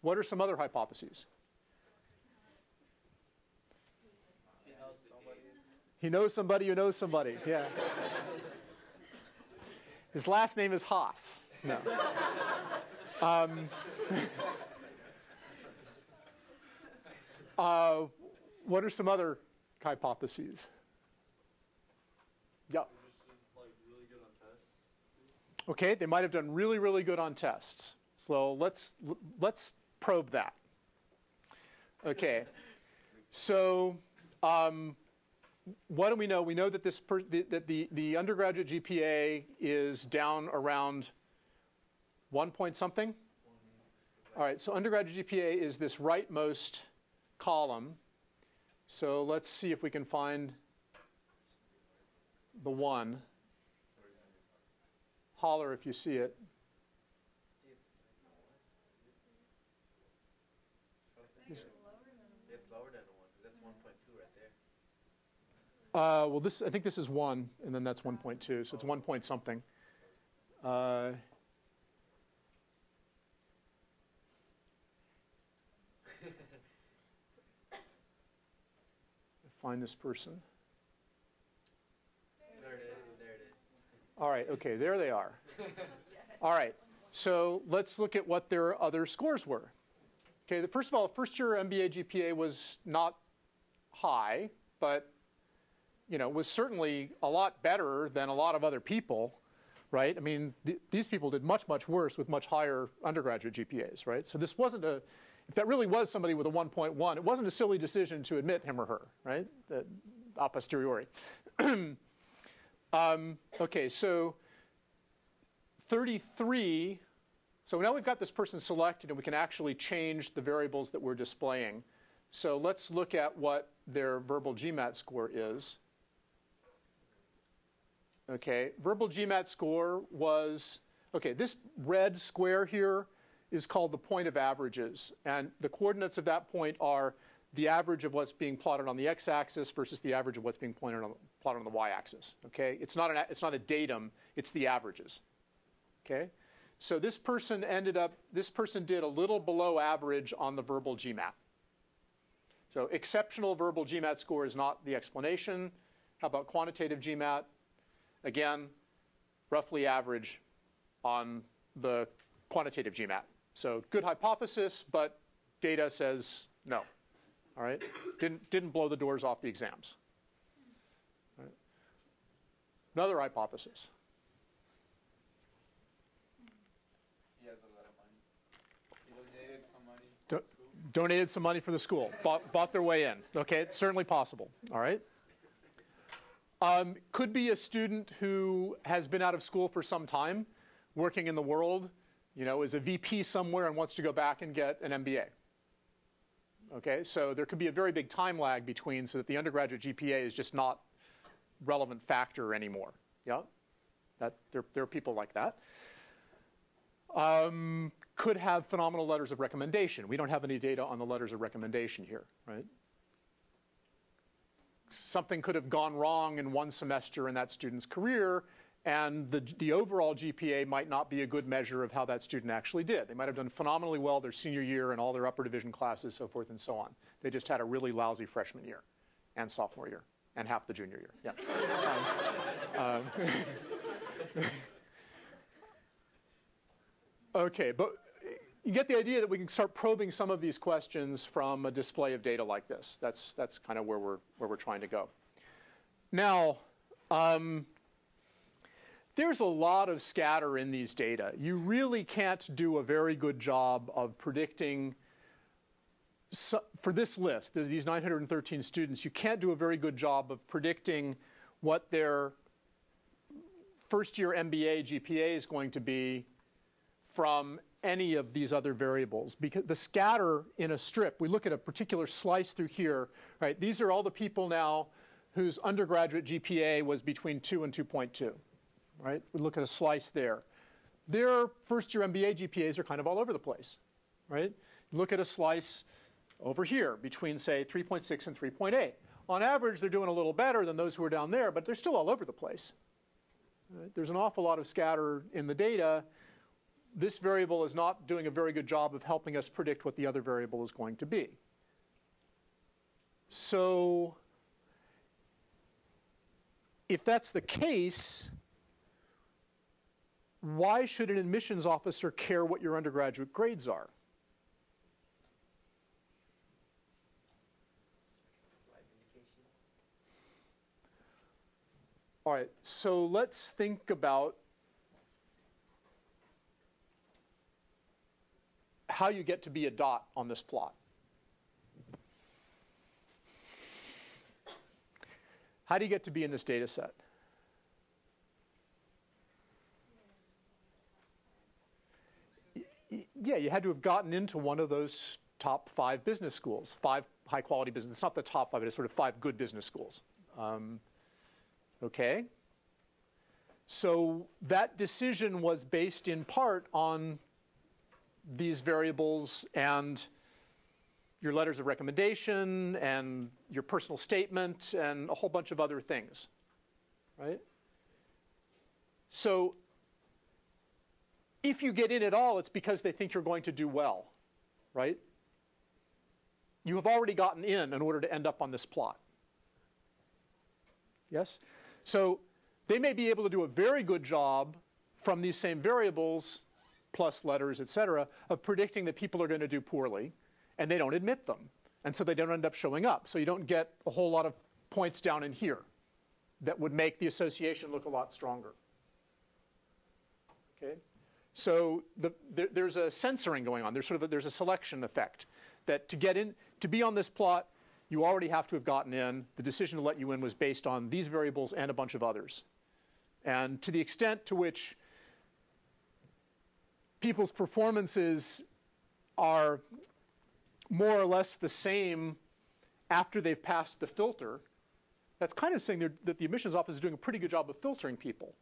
What are some other hypotheses? He knows somebody who knows somebody, yeah. His last name is Haas. No. Um, [laughs] Uh, what are some other hypotheses? Yeah. Okay, they might have done really, really good on tests. So let's let's probe that. Okay, so um, what do we know? We know that this the, that the the undergraduate GPA is down around one point something. All right, so undergraduate GPA is this rightmost column. So let's see if we can find the one. Holler if you see it. Uh, well, this I think this is one, and then that's 1.2, so it's one point something. Uh, [laughs] find this person. There it is. There it is. All right, okay, there they are. All right, so let's look at what their other scores were. Okay, the, first of all, first year MBA GPA was not high, but you know, was certainly a lot better than a lot of other people, right? I mean, th these people did much, much worse with much higher undergraduate GPAs, right? So this wasn't a, if that really was somebody with a 1.1, it wasn't a silly decision to admit him or her, right? A posteriori. [clears throat] um, okay, so 33 So now we've got this person selected and we can actually change the variables that we're displaying. So let's look at what their verbal GMAT score is. Okay, verbal GMAT score was, okay, this red square here is called the point of averages. And the coordinates of that point are the average of what's being plotted on the x-axis versus the average of what's being plotted on, plotted on the y-axis. Okay, it's not, an, it's not a datum, it's the averages. Okay, so this person ended up, this person did a little below average on the verbal GMAT. So exceptional verbal GMAT score is not the explanation. How about quantitative GMAT? Again, roughly average on the quantitative GMAT. So good hypothesis, but data says no. All right? Didn't, didn't blow the doors off the exams. Right. Another hypothesis. He has a lot of money. He donated some money. Do donated some money for the school, bought, bought their way in. Okay, it's certainly possible. All right? Um, could be a student who has been out of school for some time, working in the world, you know, is a VP somewhere and wants to go back and get an MBA. Okay, so there could be a very big time lag between so that the undergraduate GPA is just not relevant factor anymore. Yeah, that, there, there are people like that. Um, could have phenomenal letters of recommendation. We don't have any data on the letters of recommendation here, right? Something could have gone wrong in one semester in that student's career, and the, the overall GPA might not be a good measure of how that student actually did. They might have done phenomenally well their senior year and all their upper division classes, so forth and so on. They just had a really lousy freshman year and sophomore year and half the junior year. Yeah. um, um, [laughs] okay, but you get the idea that we can start probing some of these questions from a display of data like this. That's, that's kind of where we're, where we're trying to go. Now, um, there's a lot of scatter in these data. You really can't do a very good job of predicting, so, for this list, these 913 students, you can't do a very good job of predicting what their first year MBA GPA is going to be from any of these other variables because the scatter in a strip, we look at a particular slice through here, right? These are all the people now whose undergraduate GPA was between 2 and 2.2, right? We look at a slice there. Their first year MBA GPAs are kind of all over the place, right? Look at a slice over here between, say, 3.6 and 3.8. On average, they're doing a little better than those who are down there, but they're still all over the place. Right? There's an awful lot of scatter in the data, this variable is not doing a very good job of helping us predict what the other variable is going to be. So if that's the case, why should an admissions officer care what your undergraduate grades are? All right, so let's think about how you get to be a dot on this plot. How do you get to be in this data set? Yeah, you had to have gotten into one of those top five business schools, five high quality business. It's not the top five, but it's sort of five good business schools. Um, okay? So that decision was based in part on these variables and your letters of recommendation and your personal statement and a whole bunch of other things, right? So if you get in at all, it's because they think you're going to do well, right? You have already gotten in in order to end up on this plot. Yes? So they may be able to do a very good job from these same variables plus letters, et cetera, of predicting that people are going to do poorly, and they don't admit them. And so they don't end up showing up. So you don't get a whole lot of points down in here that would make the association look a lot stronger. Okay? So the, there, there's a censoring going on. There's sort of a, there's a selection effect that to get in, to be on this plot, you already have to have gotten in. The decision to let you in was based on these variables and a bunch of others. And to the extent to which people's performances are more or less the same after they've passed the filter, that's kind of saying that the admissions office is doing a pretty good job of filtering people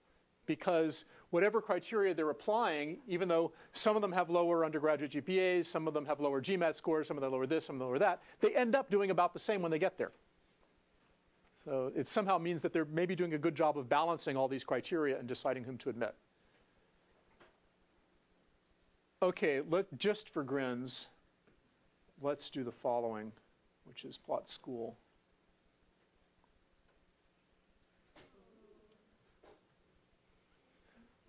because whatever criteria they're applying, even though some of them have lower undergraduate GPAs, some of them have lower GMAT scores, some of them lower this, some of them lower that, they end up doing about the same when they get there. So it somehow means that they're maybe doing a good job of balancing all these criteria and deciding whom to admit. Okay, let, just for grins, let's do the following, which is plot school.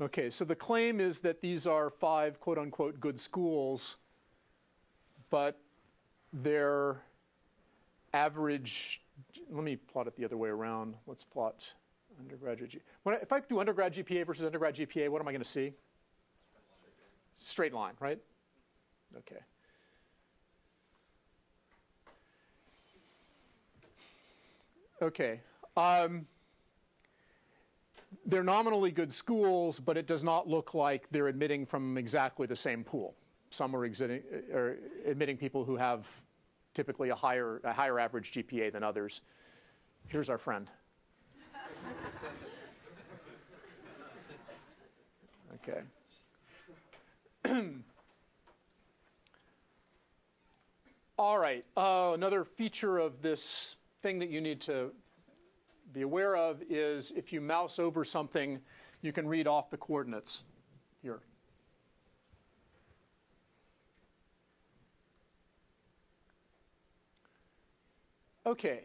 Okay, so the claim is that these are five quote unquote good schools, but their average, let me plot it the other way around. Let's plot undergraduate. If I do undergrad GPA versus undergrad GPA, what am I going to see? Straight line, right? Okay. Okay. Um, they're nominally good schools, but it does not look like they're admitting from exactly the same pool. Some are, are admitting people who have typically a higher, a higher average GPA than others. Here's our friend. [laughs] okay. [clears throat] All right, uh, another feature of this thing that you need to be aware of is if you mouse over something, you can read off the coordinates here. Okay.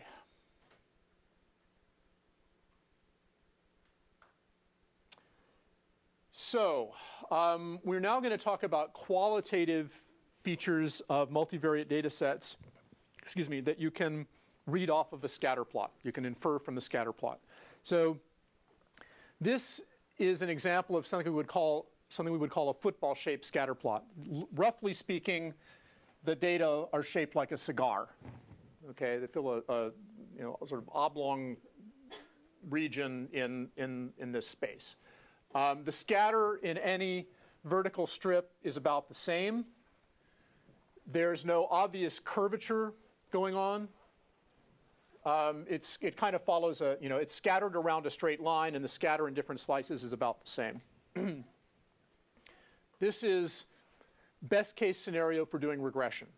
So um, we're now going to talk about qualitative features of multivariate data sets, excuse me, that you can read off of a scatter plot. You can infer from the scatter plot. So this is an example of something we would call something we would call a football-shaped scatter plot. L roughly speaking, the data are shaped like a cigar. Okay, they fill a, a you know sort of oblong region in in in this space. Um, the scatter in any vertical strip is about the same. There's no obvious curvature going on. Um, it's, it kind of follows a, you know, it's scattered around a straight line, and the scatter in different slices is about the same. [clears throat] this is best case scenario for doing regression.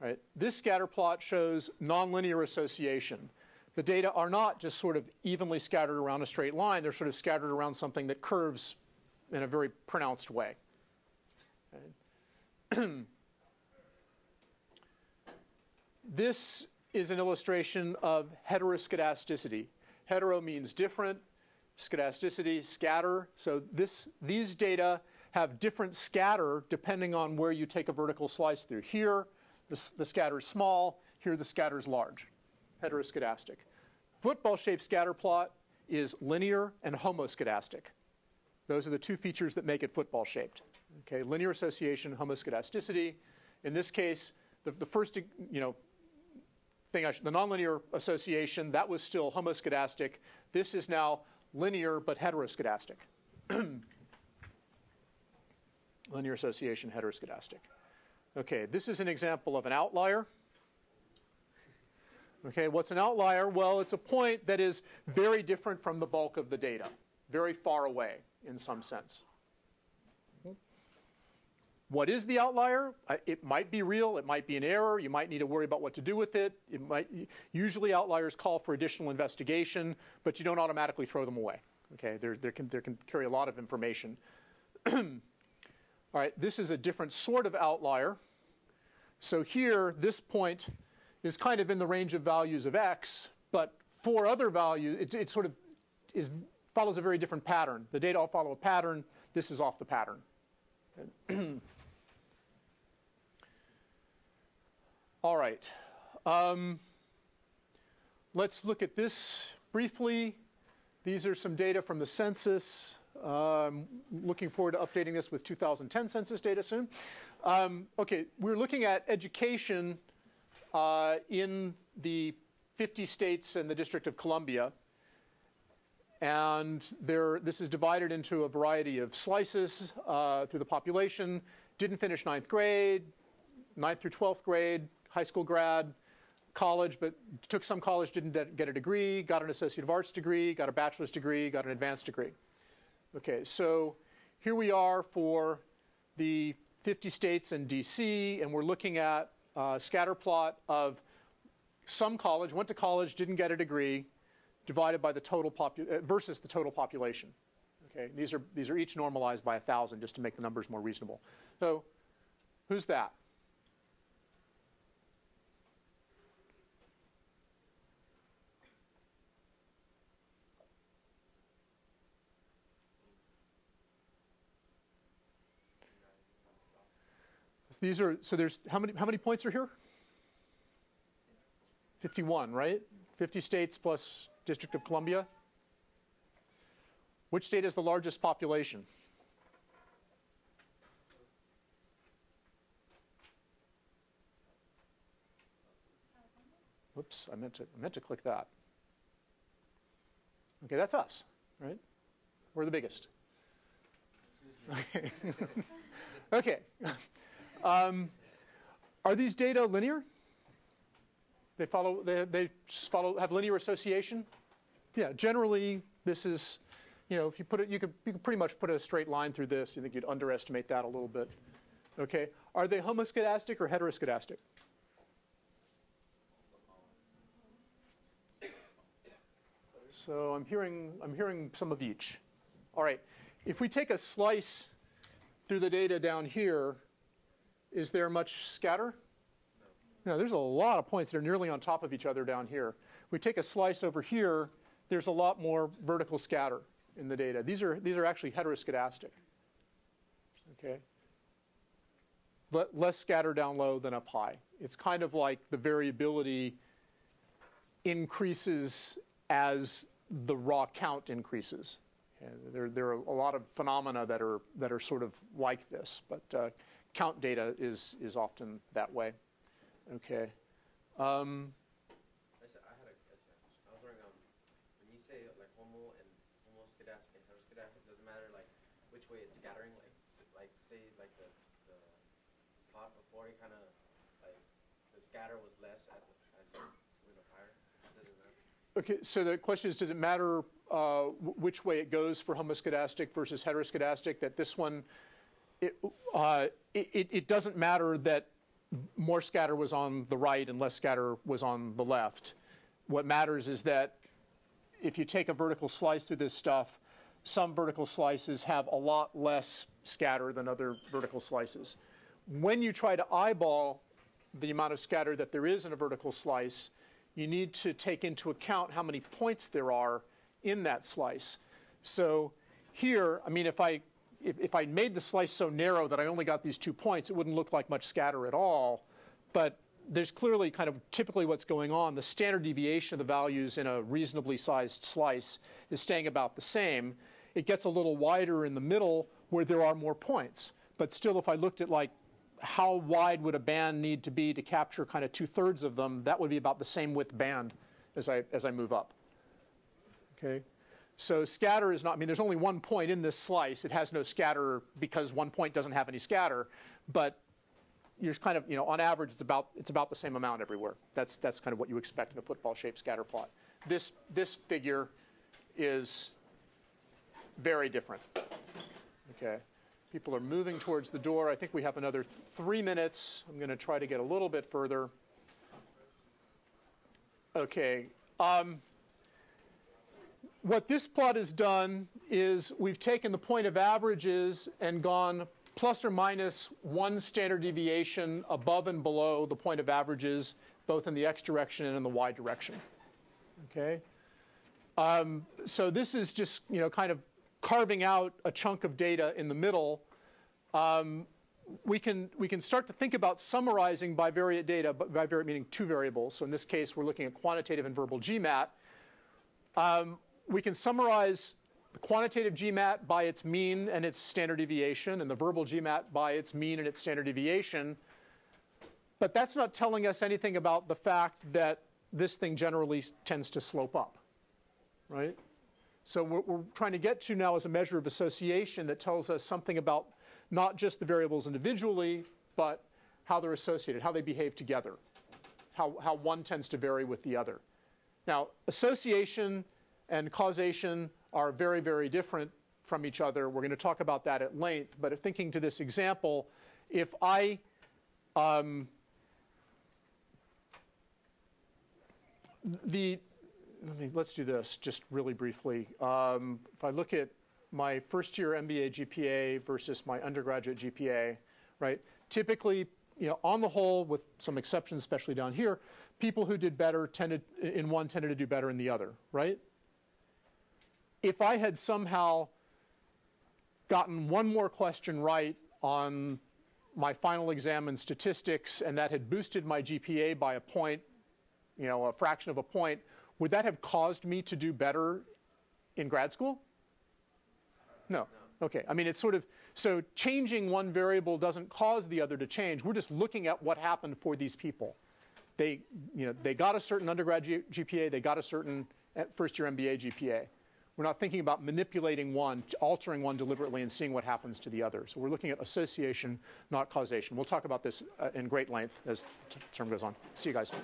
Right? This scatter plot shows nonlinear association. The data are not just sort of evenly scattered around a straight line, they're sort of scattered around something that curves in a very pronounced way. Okay. [clears throat] This is an illustration of heteroscedasticity. Hetero means different, scedasticity, scatter. So this, these data have different scatter depending on where you take a vertical slice through. Here, the, the scatter is small. Here, the scatter is large, heteroscedastic. Football-shaped scatter plot is linear and homoscedastic. Those are the two features that make it football-shaped. Okay, linear association, homoscedasticity. In this case, the, the first you know, thing, the nonlinear association, that was still homoscedastic. This is now linear but heteroscedastic. [clears throat] linear association, heteroscedastic. Okay, this is an example of an outlier. Okay, what's an outlier? Well, it's a point that is very different from the bulk of the data, very far away in some sense. What is the outlier? It might be real. It might be an error. You might need to worry about what to do with it. it might, usually outliers call for additional investigation, but you don't automatically throw them away. Okay, they can, there can carry a lot of information. [clears throat] All right, this is a different sort of outlier. So here, this point is kind of in the range of values of x, but for other values, it, it sort of is, follows a very different pattern. The data all follow a pattern. This is off the pattern. [clears throat] All right. Um, let's look at this briefly. These are some data from the census. Um, looking forward to updating this with 2010 census data soon. Um, okay, we're looking at education uh, in the 50 states and the District of Columbia. and there, this is divided into a variety of slices uh, through the population. Didn't finish ninth grade, ninth through 12th grade, high school grad, college, but took some college, didn't get a degree, got an Associate of Arts degree, got a bachelor's degree, got an advanced degree. Okay, so here we are for the 50 states and DC, and we're looking at a scatter plot of some college, went to college, didn't get a degree, divided by the total popu- uh, versus the total population. Okay, these are, these are each normalized by 1,000 just to make the numbers more reasonable. So who's that? These are so there's how many how many points are here? 51, right? 50 states plus District of Columbia. Which state has the largest population? Whoops, I meant to, I meant to click that. Okay, that's us, right? We're the biggest. [laughs] Okay. [laughs] okay. Um, are these data linear? They follow. They, they follow. Have linear association. Yeah. Generally, this is. You know, if you put it, you could you could pretty much put a straight line through this. You think you'd underestimate that a little bit. Okay. Are they homoscedastic or heteroscedastic? So I'm hearing I'm hearing some of each. All right. If we take a slice through the data down here, is there much scatter? No, there's a lot of points that are nearly on top of each other down here. We take a slice over here, there's a lot more vertical scatter in the data. These are, these are actually heteroscedastic. Okay? less scatter down low than up high. It's kind of like the variability increases as the raw count increases. And there, there are a lot of phenomena that are, that are sort of like this, but uh, count data is, is often that way. Okay. Um, I, said, I had a question. I was wondering, um, when you say like homo and homoscedastic and heteroscedastic, doesn't matter like which way it's scattering. Like, like say like the, the plot before it kind of like the scatter was less at, as you went up higher. Okay, so the question is, does it matter uh, which way it goes for homoscedastic versus heteroskedastic? That this one it, uh, it, it, doesn't matter that more scatter was on the right and less scatter was on the left. What matters is that if you take a vertical slice through this stuff, some vertical slices have a lot less scatter than other vertical slices. When you try to eyeball the amount of scatter that there is in a vertical slice, you need to take into account how many points there are in that slice. So here, I mean, if I if, if I made the slice so narrow that I only got these two points, it wouldn't look like much scatter at all. But there's clearly kind of typically what's going on. The standard deviation of the values in a reasonably sized slice is staying about the same. It gets a little wider in the middle where there are more points. But still, if I looked at like how wide would a band need to be to capture kind of two thirds of them, that would be about the same width band as I, as I move up. Okay. So scatter is not, I mean, there's only one point in this slice. It has no scatter because one point doesn't have any scatter. But you're kind of, you know, on average, it's about, it's about the same amount everywhere. That's, that's kind of what you expect in a football-shaped scatter plot. This, this figure is very different. Okay. People are moving towards the door. I think we have another three minutes. I'm going to try to get a little bit further. Okay. Um, what this plot has done is we've taken the point of averages and gone plus or minus one standard deviation above and below the point of averages, both in the x direction and in the y direction. Okay? Um, so this is just you know kind of carving out a chunk of data in the middle. Um, we can we can start to think about summarizing bivariate data, by bivariate meaning two variables. So in this case, we're looking at quantitative and verbal GMAT. Um, we can summarize the quantitative GMAT by its mean and its standard deviation, and the verbal GMAT by its mean and its standard deviation. But that's not telling us anything about the fact that this thing generally tends to slope up, right? So what we're trying to get to now is a measure of association that tells us something about not just the variables individually, but how they're associated, how they behave together, how, how one tends to vary with the other. Now, association and causation are very, very different from each other. We're going to talk about that at length. But thinking to this example, if I um, the let me, let's do this just really briefly. Um, if I look at my first year MBA GPA versus my undergraduate GPA, right? Typically, you know, on the whole, with some exceptions, especially down here, people who did better tended in one tended to do better in the other, right? If I had somehow gotten one more question right on my final exam in statistics and that had boosted my GPA by a point, you know, a fraction of a point, would that have caused me to do better in grad school? No. Okay. I mean, it's sort of so changing one variable doesn't cause the other to change. We're just looking at what happened for these people. They, you know, they got a certain undergraduate GPA, they got a certain eh, first year MBA GPA. We're not thinking about manipulating one, altering one deliberately, and seeing what happens to the other. So we're looking at association, not causation. We'll talk about this uh, in great length as the term goes on. See you guys.